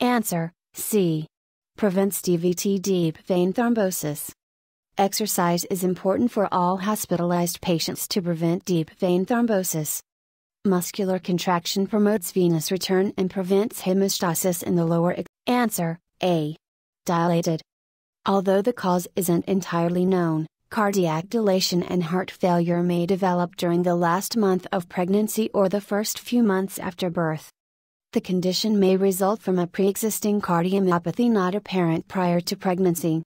Answer C. Prevents DVT deep vein thrombosis. Exercise is important for all hospitalized patients to prevent deep vein thrombosis. Muscular contraction promotes venous return and prevents hemostasis in the lower. Answer A. Dilated. Although the cause isn't entirely known, cardiac dilation and heart failure may develop during the last month of pregnancy or the first few months after birth. The condition may result from a pre existing cardiomyopathy not apparent prior to pregnancy.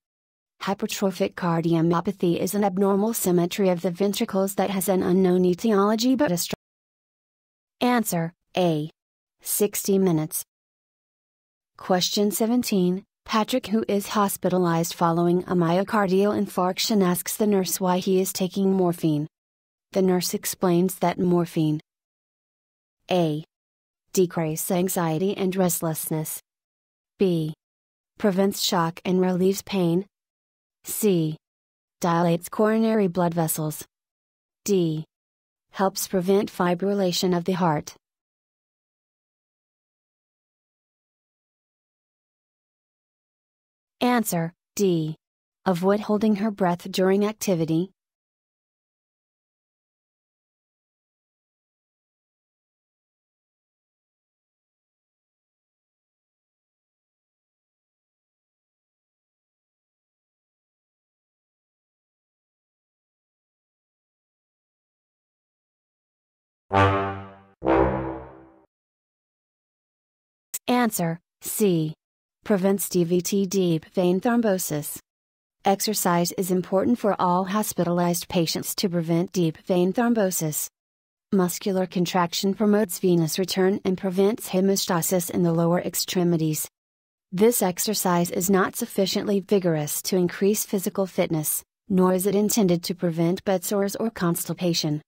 Hypertrophic cardiomyopathy is an abnormal symmetry of the ventricles that has an unknown etiology but a Answer A. 60 minutes. Question 17 Patrick, who is hospitalized following a myocardial infarction, asks the nurse why he is taking morphine. The nurse explains that morphine A. Decrease anxiety and restlessness. B. Prevents shock and relieves pain. C. Dilates coronary blood vessels. D. Helps prevent fibrillation of the heart. Answer D. Avoid holding her breath during activity, Answer C. Prevents DVT deep vein thrombosis. Exercise is important for all hospitalized patients to prevent deep vein thrombosis. Muscular contraction promotes venous return and prevents hemostasis in the lower extremities. This exercise is not sufficiently vigorous to increase physical fitness, nor is it intended to prevent bed sores or constipation.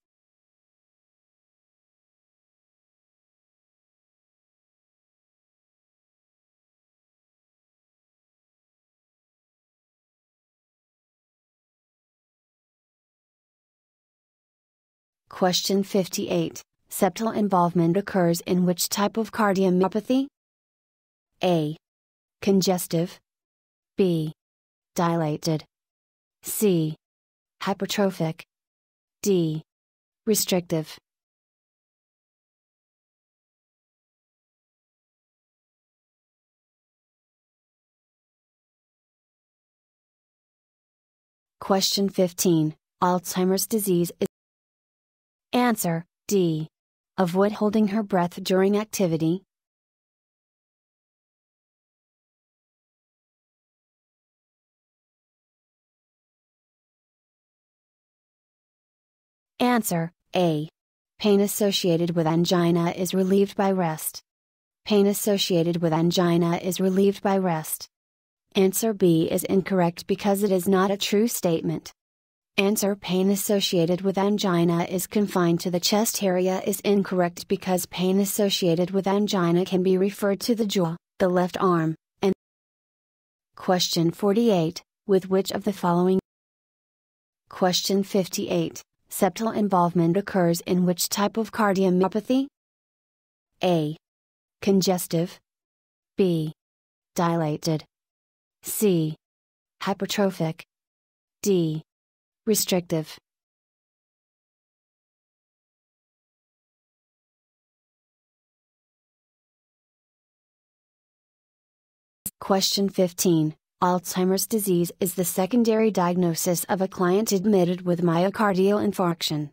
Question 58. Septal involvement occurs in which type of cardiomyopathy? A. Congestive. B. Dilated. C. Hypertrophic. D. Restrictive. Question 15. Alzheimer's disease is Answer D. Avoid holding her breath during activity. Answer A. Pain associated with angina is relieved by rest. Pain associated with angina is relieved by rest. Answer B is incorrect because it is not a true statement. Answer pain associated with angina is confined to the chest area is incorrect because pain associated with angina can be referred to the jaw, the left arm, and Question 48 With which of the following Question 58 Septal involvement occurs in which type of cardiomyopathy? A. Congestive B. Dilated C. Hypertrophic D. Restrictive. Question 15. Alzheimer's disease is the secondary diagnosis of a client admitted with myocardial infarction.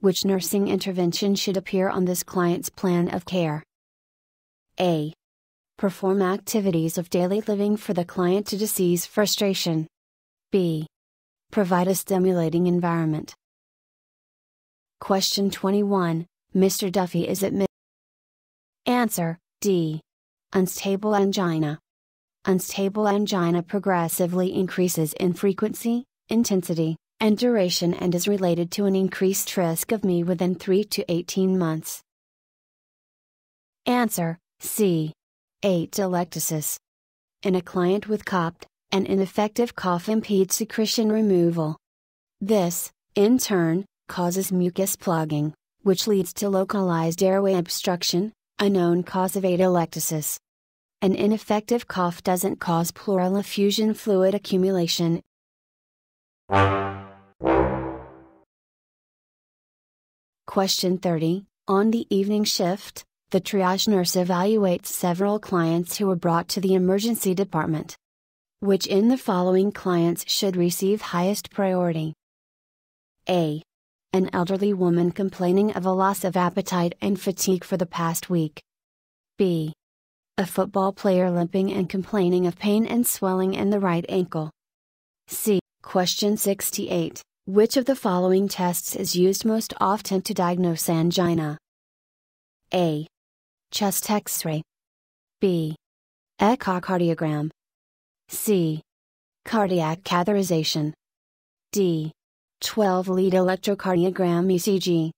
Which nursing intervention should appear on this client's plan of care? A. Perform activities of daily living for the client to disease frustration. B. Provide a stimulating environment. Question 21 Mr. Duffy is admitted. Answer D. Unstable angina. Unstable angina progressively increases in frequency, intensity, and duration and is related to an increased risk of MI within 3 to 18 months. Answer C. Atelectasis. In a client with COPD, an ineffective cough impedes secretion removal. This, in turn, causes mucus plugging, which leads to localized airway obstruction, a known cause of atelectasis. An ineffective cough doesn't cause pleural effusion fluid accumulation. Question 30 On the evening shift, the triage nurse evaluates several clients who were brought to the emergency department. Which in the following clients should receive highest priority? A. An elderly woman complaining of a loss of appetite and fatigue for the past week. B. A football player limping and complaining of pain and swelling in the right ankle. C. Question 68. Which of the following tests is used most often to diagnose angina? A. Chest x ray. B. Echocardiogram. C. Cardiac catheterization. D. 12 lead electrocardiogram ECG.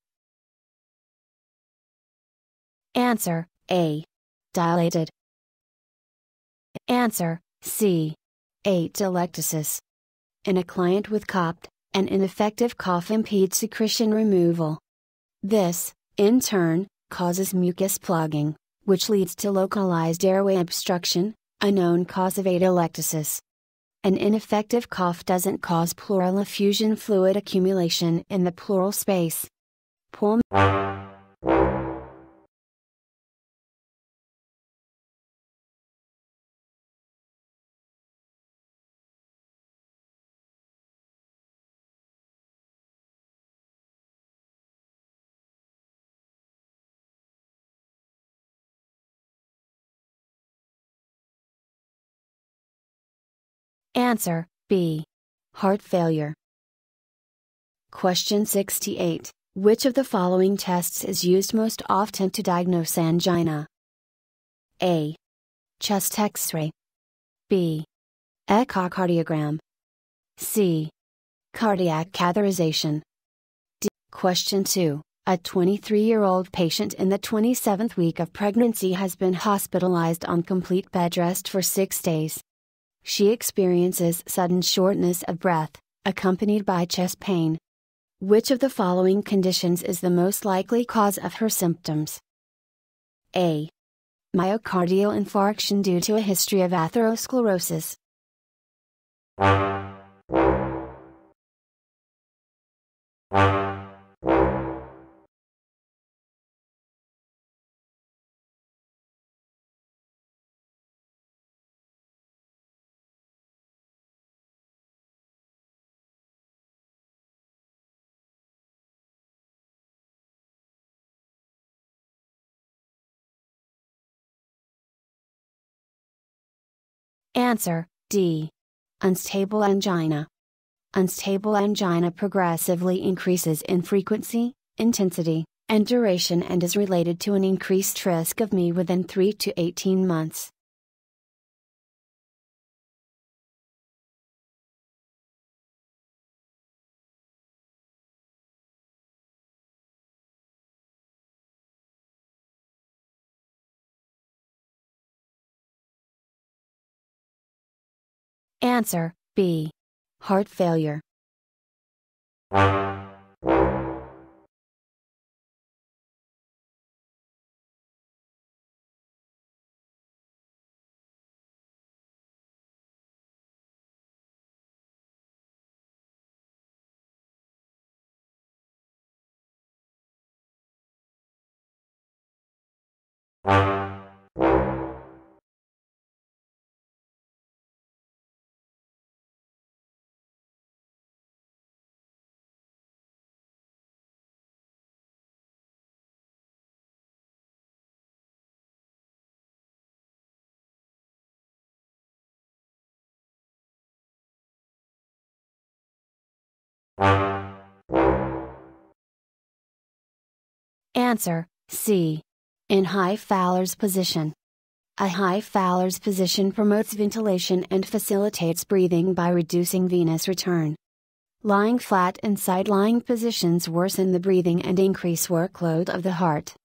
Answer A. Dilated. Answer C. Atelectasis. In a client with COPD, an ineffective cough impedes secretion removal. This, in turn, causes mucus plugging, which leads to localized airway obstruction, a known cause of atelectasis. An ineffective cough doesn't cause pleural effusion fluid accumulation in the pleural space. Pulm Answer B. Heart failure. Question 68. Which of the following tests is used most often to diagnose angina? A. Chest x ray. B. Echocardiogram. C. Cardiac catheterization. D. Question 2. A 23 year old patient in the 27th week of pregnancy has been hospitalized on complete bed rest for six days. She experiences sudden shortness of breath, accompanied by chest pain. Which of the following conditions is the most likely cause of her symptoms? A. Myocardial infarction due to a history of atherosclerosis. Answer D. Unstable angina. Unstable angina progressively increases in frequency, intensity, and duration and is related to an increased risk of MI within 3 to 18 months. Answer B. Heart failure. Answer C. In high Fowler's position. A high Fowler's position promotes ventilation and facilitates breathing by reducing venous return. Lying flat and side lying positions worsen the breathing and increase workload of the heart.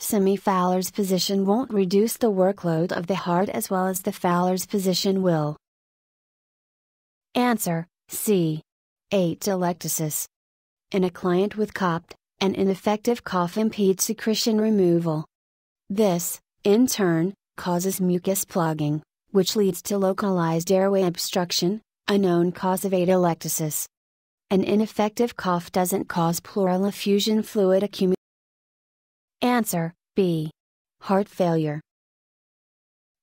Semi Fowler's position won't reduce the workload of the heart as well as the Fowler's position will. Answer C. Atelectasis. In a client with COPD, an ineffective cough impedes secretion removal. This, in turn, causes mucus plugging, which leads to localized airway obstruction, a known cause of atelectasis. An ineffective cough doesn't cause pleural effusion fluid accumulation. Answer B. Heart failure.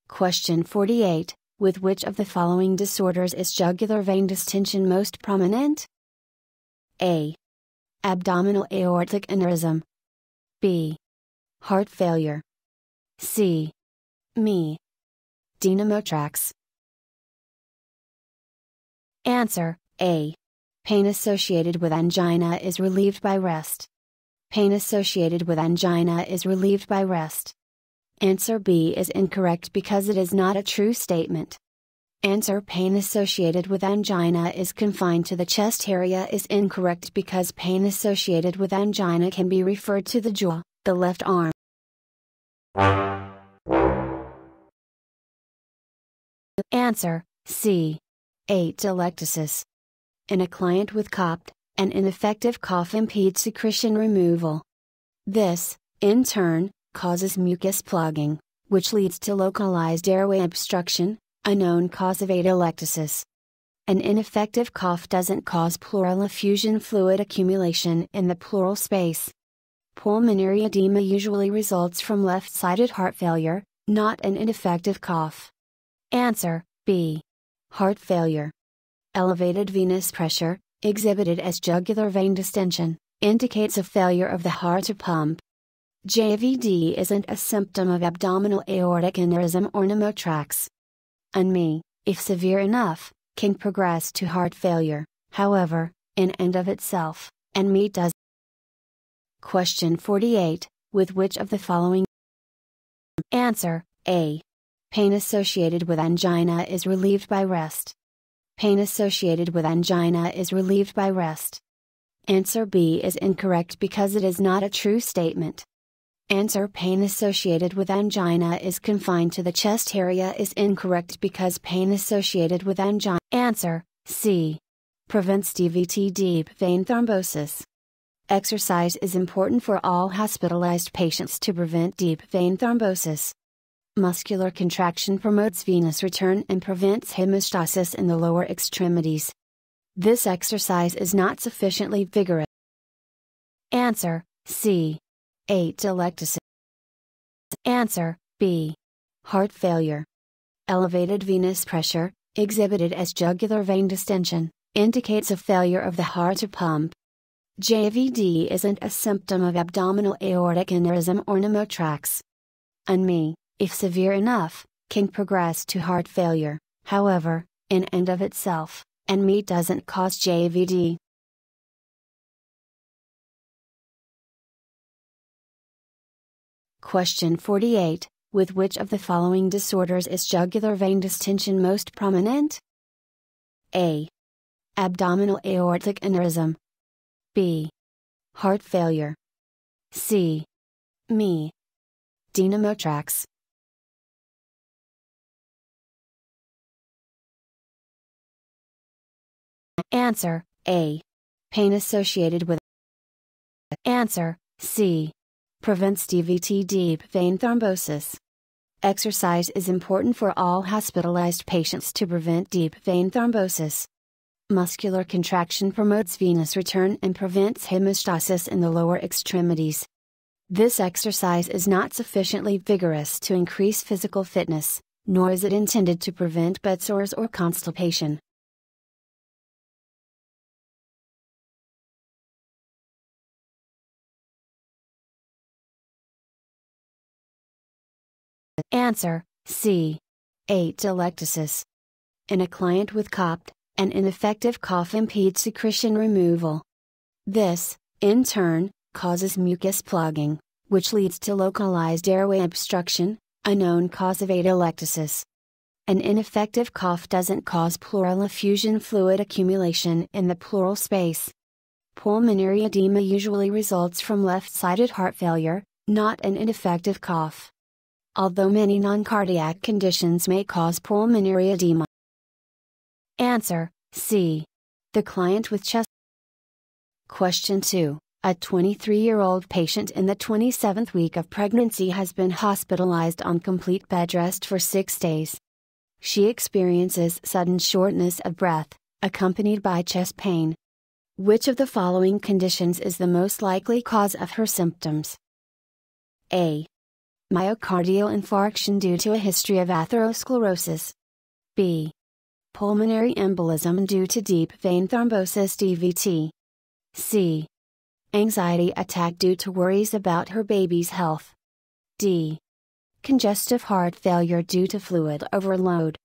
Question 48 With which of the following disorders is jugular vein distension most prominent? A. Abdominal aortic aneurysm. B. Heart failure. C. MI. Pneumothorax. Answer A. Pain associated with angina is relieved by rest. Pain associated with angina is relieved by rest. Answer B is incorrect because it is not a true statement. Answer pain associated with angina is confined to the chest area is incorrect because pain associated with angina can be referred to the jaw, the left arm. Answer C. Atelectasis. In a client with COPD, an ineffective cough impedes secretion removal. This, in turn, causes mucus plugging, which leads to localized airway obstruction, a known cause of atelectasis. An ineffective cough doesn't cause pleural effusion fluid accumulation in the pleural space. Pulmonary edema usually results from left sided heart failure, not an ineffective cough. Answer B. Heart failure. Elevated venous pressure, exhibited as jugular vein distension, indicates a failure of the heart to pump. JVD isn't a symptom of abdominal aortic aneurysm or pneumothorax an MI, if severe enough, can progress to heart failure, however, in and of itself, an MI does. Question 48 With which of the following? Answer A. Pain associated with angina is relieved by rest. Pain associated with angina is relieved by rest. Answer B is incorrect because it is not a true statement. Answer pain associated with angina is confined to the chest area is incorrect because pain associated with angina. Answer C. Prevents DVT deep vein thrombosis. Exercise is important for all hospitalized patients to prevent deep vein thrombosis. Muscular contraction promotes venous return and prevents hemostasis in the lower extremities. This exercise is not sufficiently vigorous. Answer C. Atelectasis. Answer B. Heart failure. Elevated venous pressure, exhibited as jugular vein distension, indicates a failure of the heart to pump. JVD isn't a symptom of abdominal aortic aneurysm or pneumothorax. An MI, if severe enough, can progress to heart failure, however, in and of itself an MI doesn't cause JVD. Question 48 With which of the following disorders is jugular vein distension most prominent? A. Abdominal aortic aneurysm. B. Heart failure. C. MI. D. Pneumothorax. Answer A. Pain associated with. Answer C. Prevents DVT deep vein thrombosis. Exercise is important for all hospitalized patients to prevent deep vein thrombosis. Muscular contraction promotes venous return and prevents hemostasis in the lower extremities. This exercise is not sufficiently vigorous to increase physical fitness, nor is it intended to prevent bed sores or constipation. Answer C. Atelectasis. In a client with COPD, an ineffective cough impedes secretion removal. This, in turn, causes mucus plugging, which leads to localized airway obstruction, a known cause of atelectasis. An ineffective cough doesn't cause pleural effusion fluid accumulation in the pleural space. Pulmonary edema usually results from left sided heart failure, not an ineffective cough although many non-cardiac conditions may cause pulmonary edema. Answer C. The client with chest. Question 2. A 23 year old patient in the 27th week of pregnancy has been hospitalized on complete bed rest for six days. She experiences sudden shortness of breath, accompanied by chest pain. Which of the following conditions is the most likely cause of her symptoms? A myocardial infarction due to a history of atherosclerosis. B. Pulmonary embolism due to deep vein thrombosis DVT. C. Anxiety attack due to worries about her baby's health. D. Congestive heart failure due to fluid overload.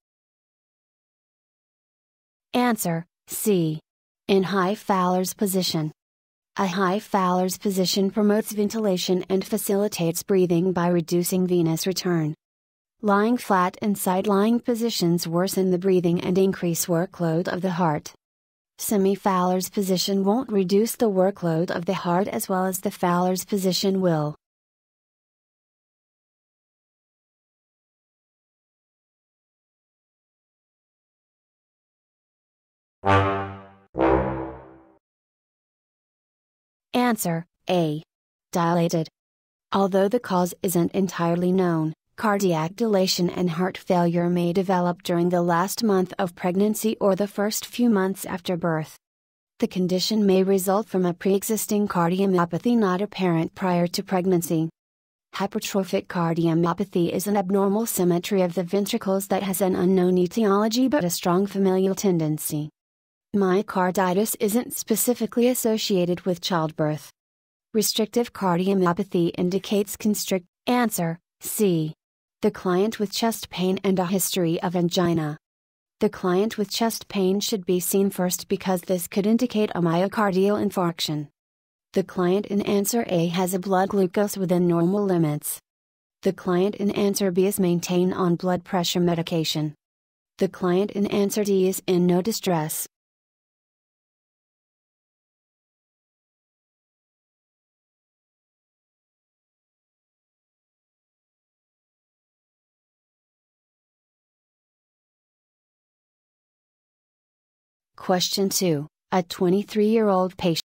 Answer C. In high Fowler's position. A high Fowler's position promotes ventilation and facilitates breathing by reducing venous return. Lying flat and side-lying positions worsen the breathing and increase workload of the heart. Semi-Fowler's position won't reduce the workload of the heart as well as the Fowler's position will. Answer A. Dilated. Although the cause isn't entirely known, cardiac dilation and heart failure may develop during the last month of pregnancy or the first few months after birth. The condition may result from a pre existing cardiomyopathy not apparent prior to pregnancy. Hypertrophic cardiomyopathy is an abnormal symmetry of the ventricles that has an unknown etiology but a strong familial tendency. Myocarditis isn't specifically associated with childbirth. Restrictive cardiomyopathy indicates constrict. Answer C. The client with chest pain and a history of angina. The client with chest pain should be seen first because this could indicate a myocardial infarction. The client in answer A has a blood glucose within normal limits. The client in answer B is maintained on blood pressure medication. The client in answer D is in no distress. Question 2. A 23 year old patient.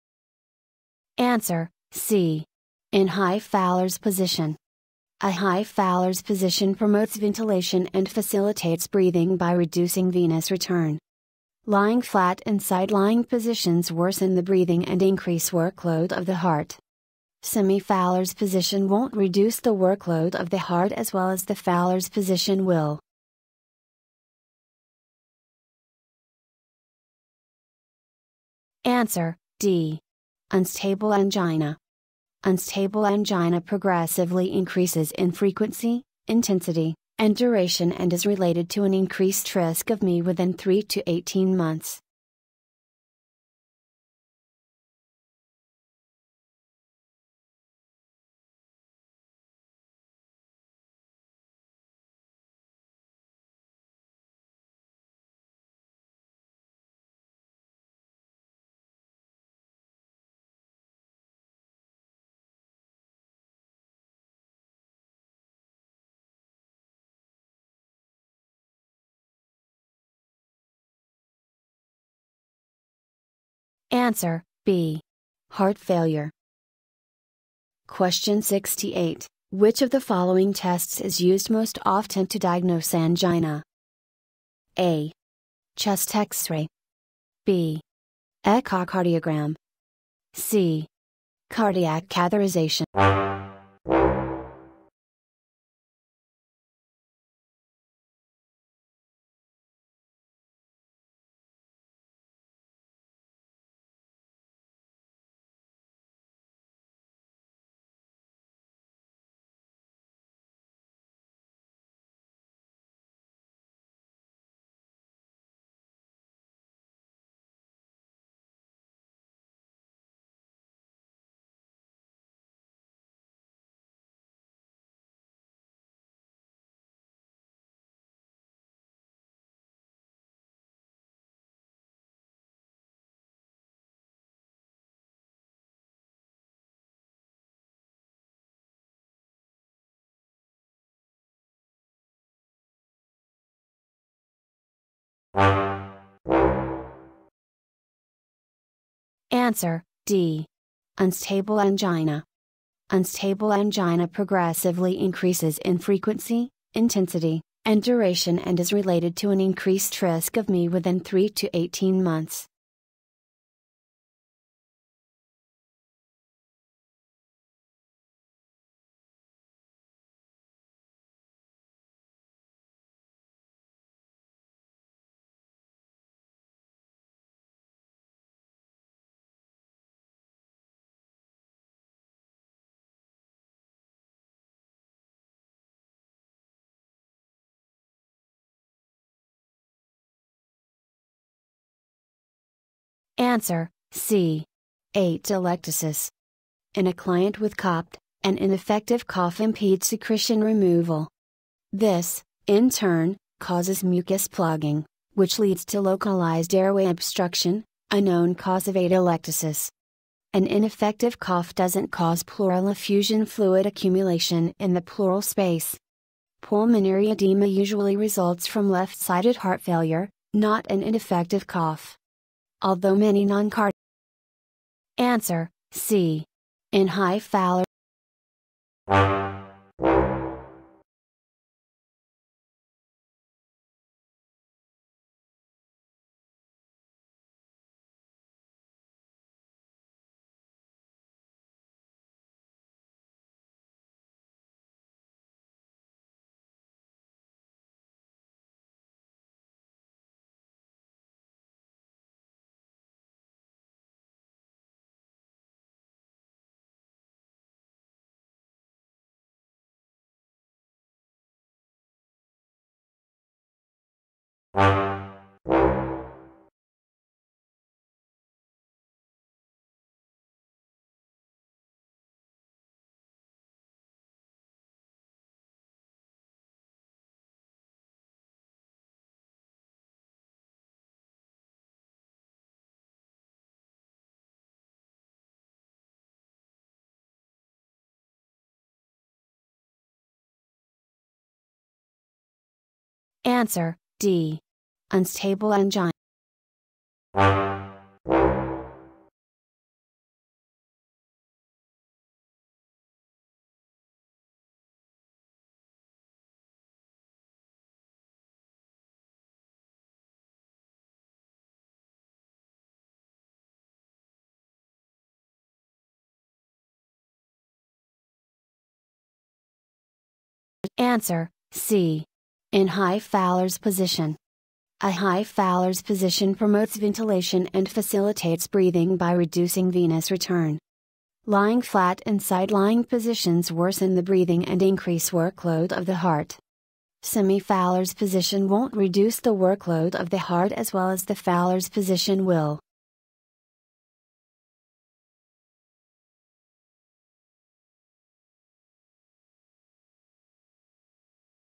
Answer C. In high Fowler's position. A high Fowler's position promotes ventilation and facilitates breathing by reducing venous return. Lying flat and side lying positions worsen the breathing and increase workload of the heart. Semi Fowler's position won't reduce the workload of the heart as well as the Fowler's position will. Answer D. Unstable angina. Unstable angina progressively increases in frequency, intensity, and duration and is related to an increased risk of MI within 3 to 18 months. Answer B. Heart failure. Question 68 Which of the following tests is used most often to diagnose angina? A. Chest x ray. B. Echocardiogram. C. Cardiac catheterization. Answer D. Unstable angina. Unstable angina progressively increases in frequency, intensity, and duration and is related to an increased risk of MI within 3 to 18 months. Answer C. 8 Atelectasis. In a client with COPD, an ineffective cough impedes secretion removal. This, in turn, causes mucus plugging, which leads to localized airway obstruction, a known cause of atelectasis. An ineffective cough doesn't cause pleural effusion fluid accumulation in the pleural space. Pulmonary edema usually results from left sided heart failure, not an ineffective cough although many non-card Answer C. In high Fowler Answer D. Unstable angina. Answer C. In high Fowler's position. A high Fowler's position promotes ventilation and facilitates breathing by reducing venous return. Lying flat and side lying positions worsen the breathing and increase workload of the heart. Semi Fowler's position won't reduce the workload of the heart as well as the Fowler's position will.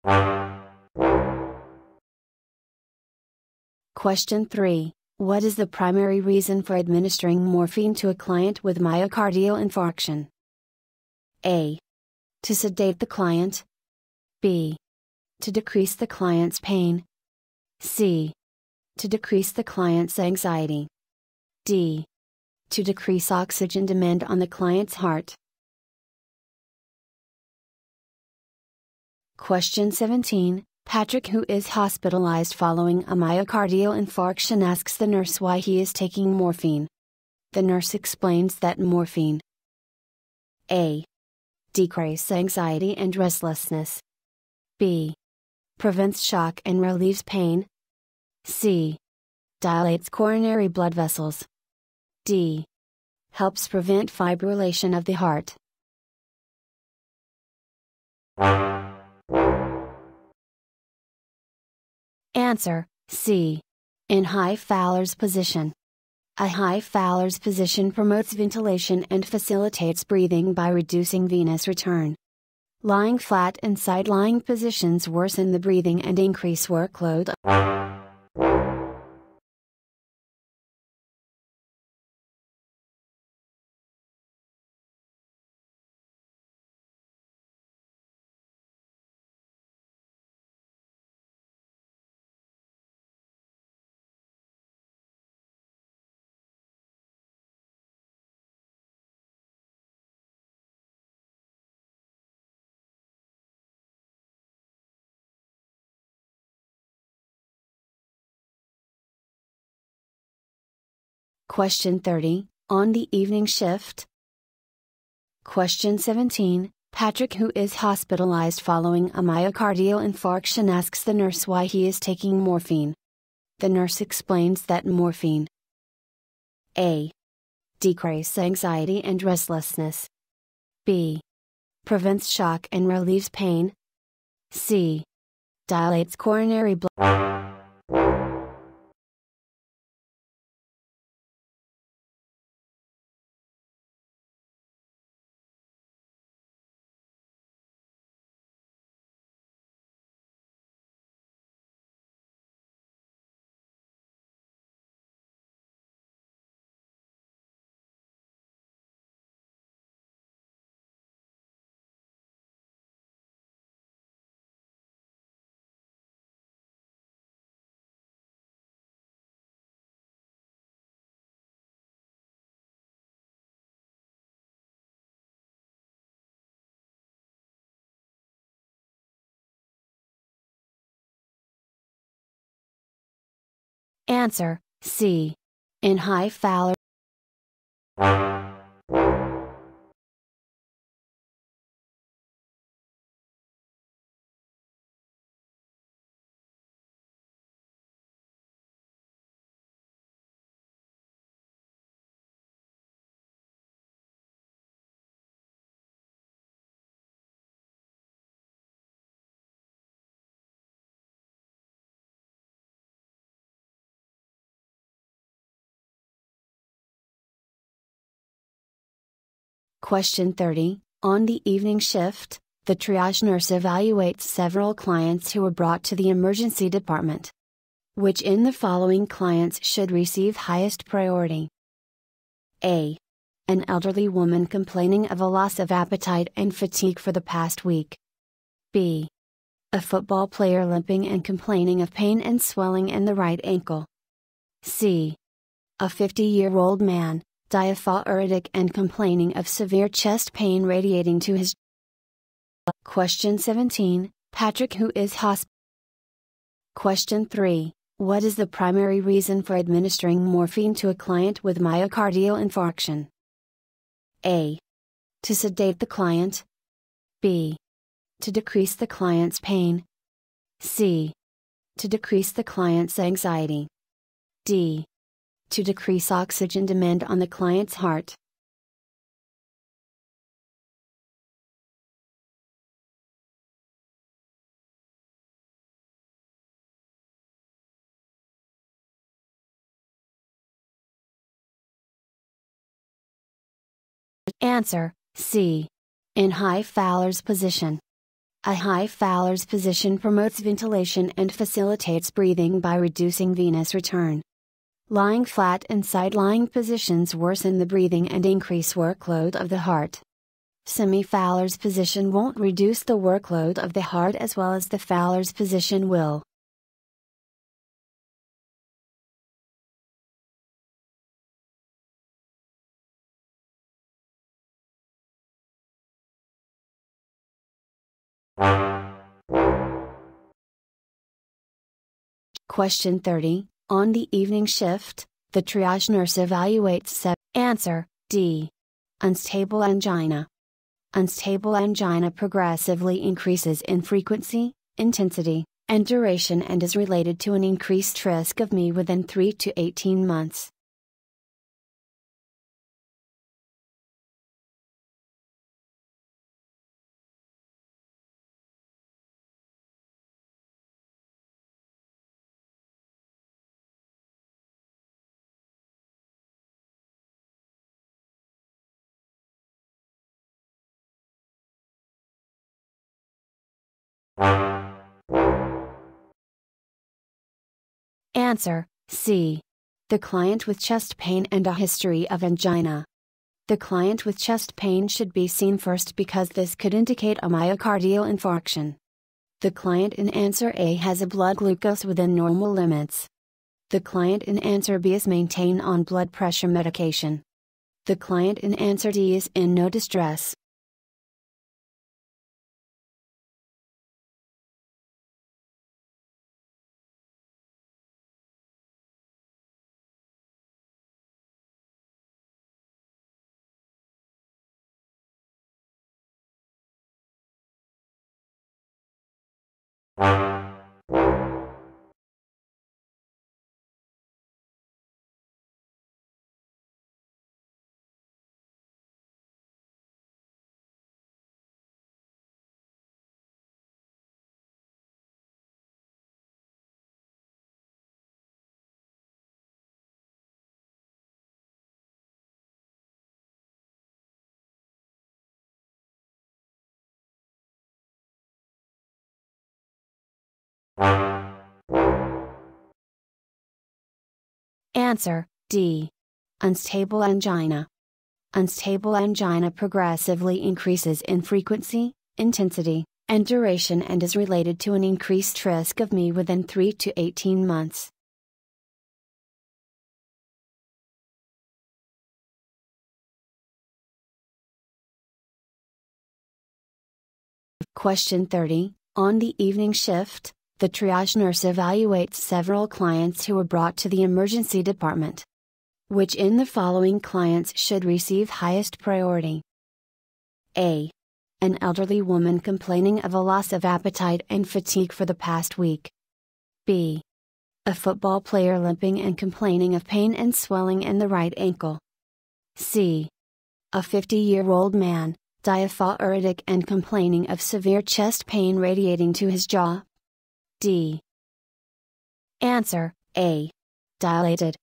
Question 3 What is the primary reason for administering morphine to a client with myocardial infarction? A. To sedate the client. B. To decrease the client's pain. C. To decrease the client's anxiety. D. To decrease oxygen demand on the client's heart. Question 17 Patrick, who is hospitalized following a myocardial infarction, asks the nurse why he is taking morphine. The nurse explains that morphine A. Decreases anxiety and restlessness. B. Prevents shock and relieves pain. C. Dilates coronary blood vessels. D. Helps prevent fibrillation of the heart. Answer C. In high Fowler's position. A high Fowler's position promotes ventilation and facilitates breathing by reducing venous return. Lying flat and side lying positions worsen the breathing and increase workload. Question 30, on the evening shift. Question 17, Patrick, who is hospitalized following a myocardial infarction, asks the nurse why he is taking morphine. The nurse explains that morphine A. Decreases anxiety and restlessness. B. Prevents shock and relieves pain. C. Dilates coronary blood. Answer C. In high Fowler. Question 30 On the evening shift, the triage nurse evaluates several clients who were brought to the emergency department. Which in the following clients should receive highest priority? A. An elderly woman complaining of a loss of appetite and fatigue for the past week. B. A football player limping and complaining of pain and swelling in the right ankle. C. A 50 year old man, diaphoretic and complaining of severe chest pain radiating to his. Question 17 Patrick, who is hospital. Question 3 What is the primary reason for administering morphine to a client with myocardial infarction? A. To sedate the client. B to decrease the client's pain. C. To decrease the client's anxiety. D. To decrease oxygen demand on the client's heart. Answer C. In high Fowler's position. A high Fowler's position promotes ventilation and facilitates breathing by reducing venous return. Lying flat and side lying positions worsen the breathing and increase workload of the heart. Semi Fowler's position won't reduce the workload of the heart as well as the Fowler's position will. Question 30 On the evening shift, the triage nurse evaluates SEP. Answer D. Unstable angina. Unstable angina progressively increases in frequency, intensity, and duration and is related to an increased risk of MI within 3 to 18 months. Answer C. The client with chest pain and a history of angina. The client with chest pain should be seen first because this could indicate a myocardial infarction. The client in answer A has a blood glucose within normal limits. The client in answer B is maintained on blood pressure medication. The client in answer D is in no distress. Answer D. Unstable angina. Unstable angina progressively increases in frequency, intensity, and duration and is related to an increased risk of MI within 3 to 18 months. Question 30 On the evening shift, the triage nurse evaluates several clients who were brought to the emergency department. Which in the following clients should receive highest priority? A. An elderly woman complaining of a loss of appetite and fatigue for the past week. B. A football player limping and complaining of pain and swelling in the right ankle. C. A 50 year old man, diaphoretic and complaining of severe chest pain radiating to his jaw, D. Answer A. Dilated.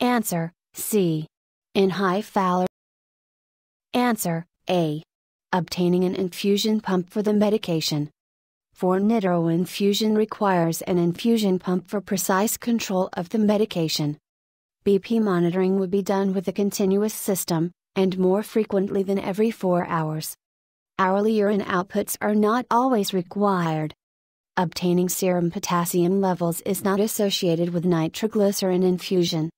Answer C. In high Fowler. Answer A. Obtaining an infusion pump for the medication. For Nitro infusion requires an infusion pump for precise control of the medication. BP monitoring would be done with a continuous system, and more frequently than every 4 hours. Hourly urine outputs are not always required. Obtaining serum potassium levels is not associated with nitroglycerin infusion.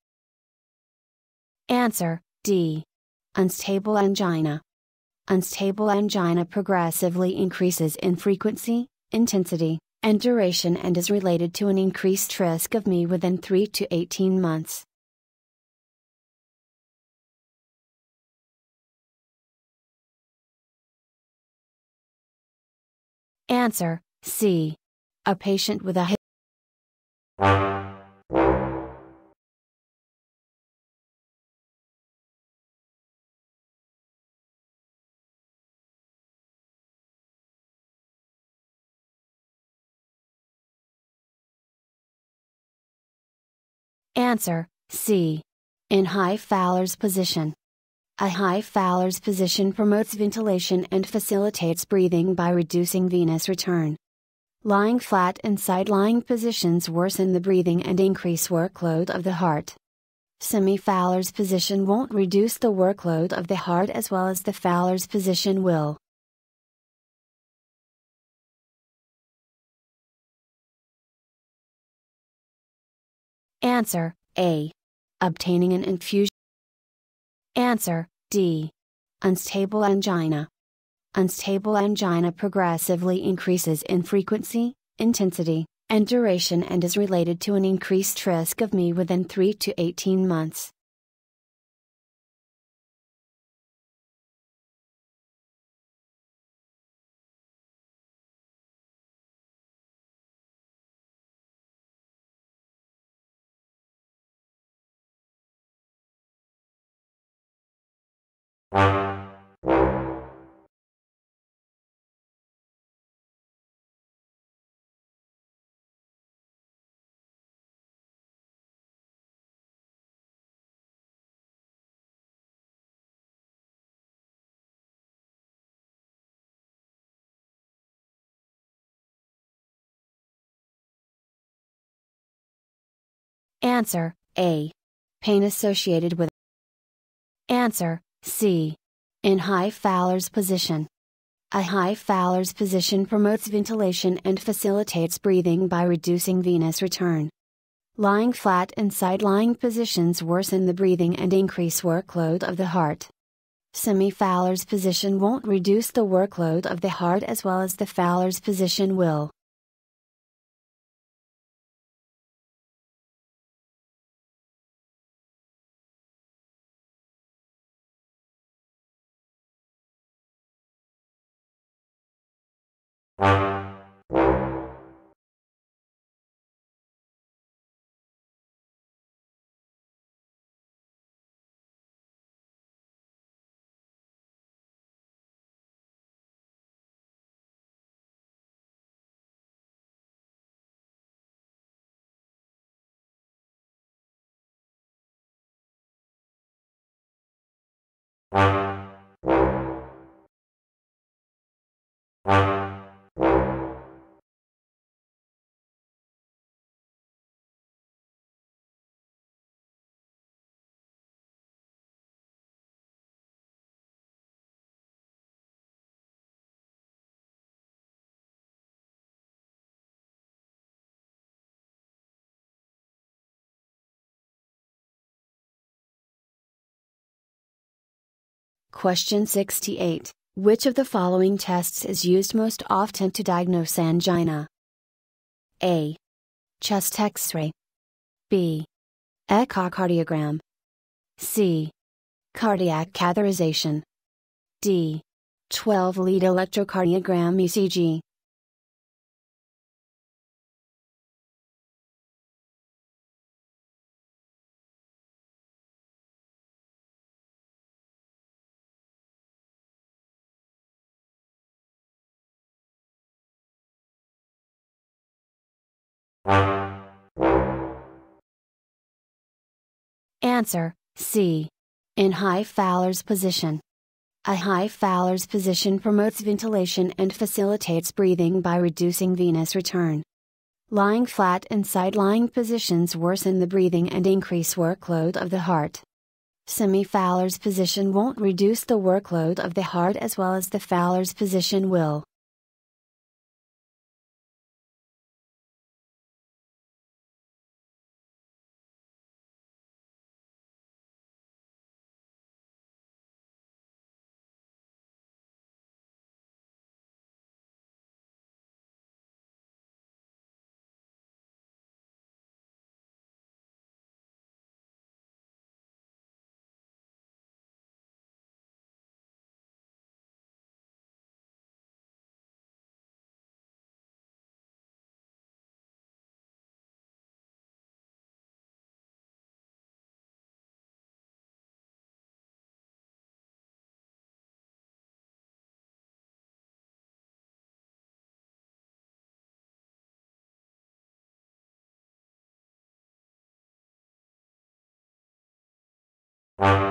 Answer D. Unstable angina. Unstable angina progressively increases in frequency, intensity, and duration and is related to an increased risk of MI within 3 to 18 months. Answer C. A patient with a Answer C. In high Fowler's position. A high Fowler's position promotes ventilation and facilitates breathing by reducing venous return. Lying flat and side lying positions worsen the breathing and increase workload of the heart. Semi Fowler's position won't reduce the workload of the heart as well as the Fowler's position will. Answer A. Obtaining an infusion. Answer D. Unstable angina. Unstable angina progressively increases in frequency, intensity, and duration and is related to an increased risk of MI within 3 to 18 months. Answer A. Pain associated with. Answer C. In high Fowler's position. A high Fowler's position promotes ventilation and facilitates breathing by reducing venous return. Lying flat and side lying positions worsen the breathing and increase workload of the heart. Semi Fowler's position won't reduce the workload of the heart as well as the Fowler's position will. Thank you. Question 68 Which of the following tests is used most often to diagnose angina? A. Chest X ray. B. Echocardiogram. C. Cardiac catheterization. D. 12 lead electrocardiogram ECG. Answer C. In high Fowler's position. A high Fowler's position promotes ventilation and facilitates breathing by reducing venous return. Lying flat and side lying positions worsen the breathing and increase workload of the heart. Semi Fowler's position won't reduce the workload of the heart as well as the Fowler's position will. you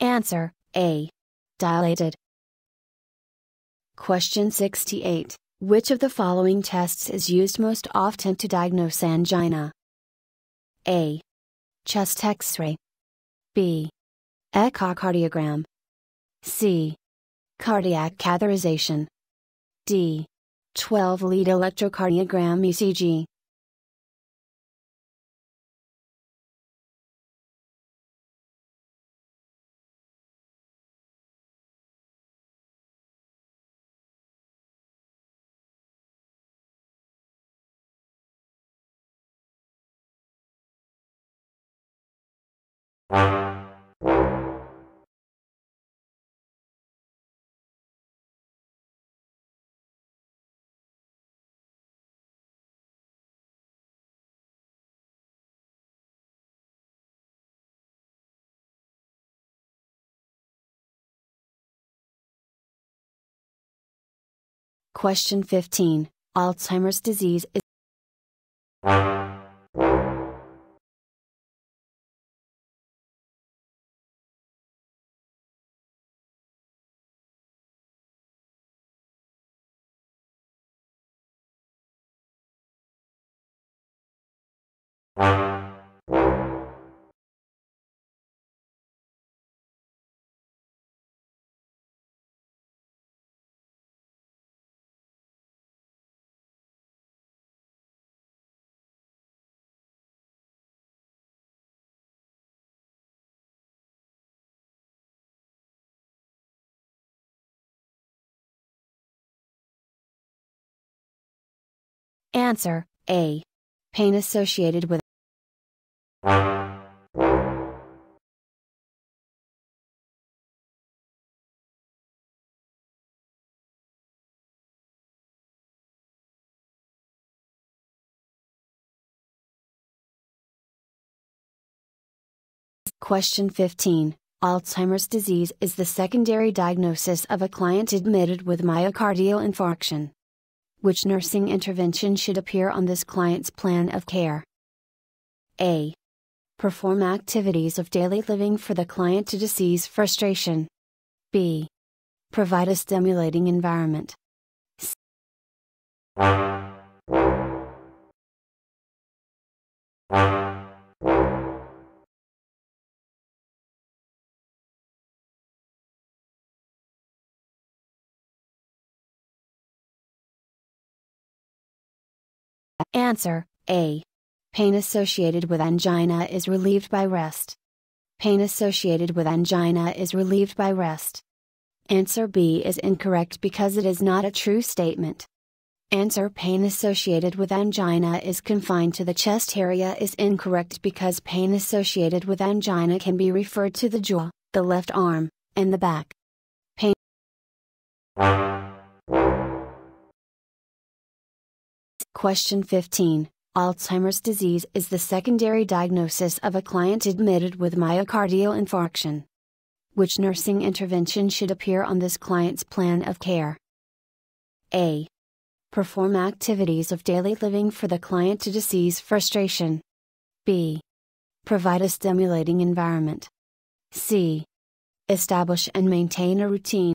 Answer A. Dilated. Question 68 Which of the following tests is used most often to diagnose angina? A. Chest x ray. B. Echocardiogram. C. Cardiac catheterization. D. 12 lead electrocardiogram ECG. Question 15 Alzheimer's disease is Answer A. Pain associated with Question 15 Alzheimer's disease is the secondary diagnosis of a client admitted with myocardial infarction. Which nursing intervention should appear on this client's plan of care? A. Perform activities of daily living for the client to decrease frustration. B. Provide a stimulating environment. Answer A. Pain associated with angina is relieved by rest. Pain associated with angina is relieved by rest. Answer B is incorrect because it is not a true statement. Answer pain associated with angina is confined to the chest area is incorrect because pain associated with angina can be referred to the jaw, the left arm, and the back. Pain. Question 15 Alzheimer's disease is the secondary diagnosis of a client admitted with myocardial infarction. Which nursing intervention should appear on this client's plan of care? A. Perform activities of daily living for the client to disease frustration. B. Provide a stimulating environment. C. Establish and maintain a routine.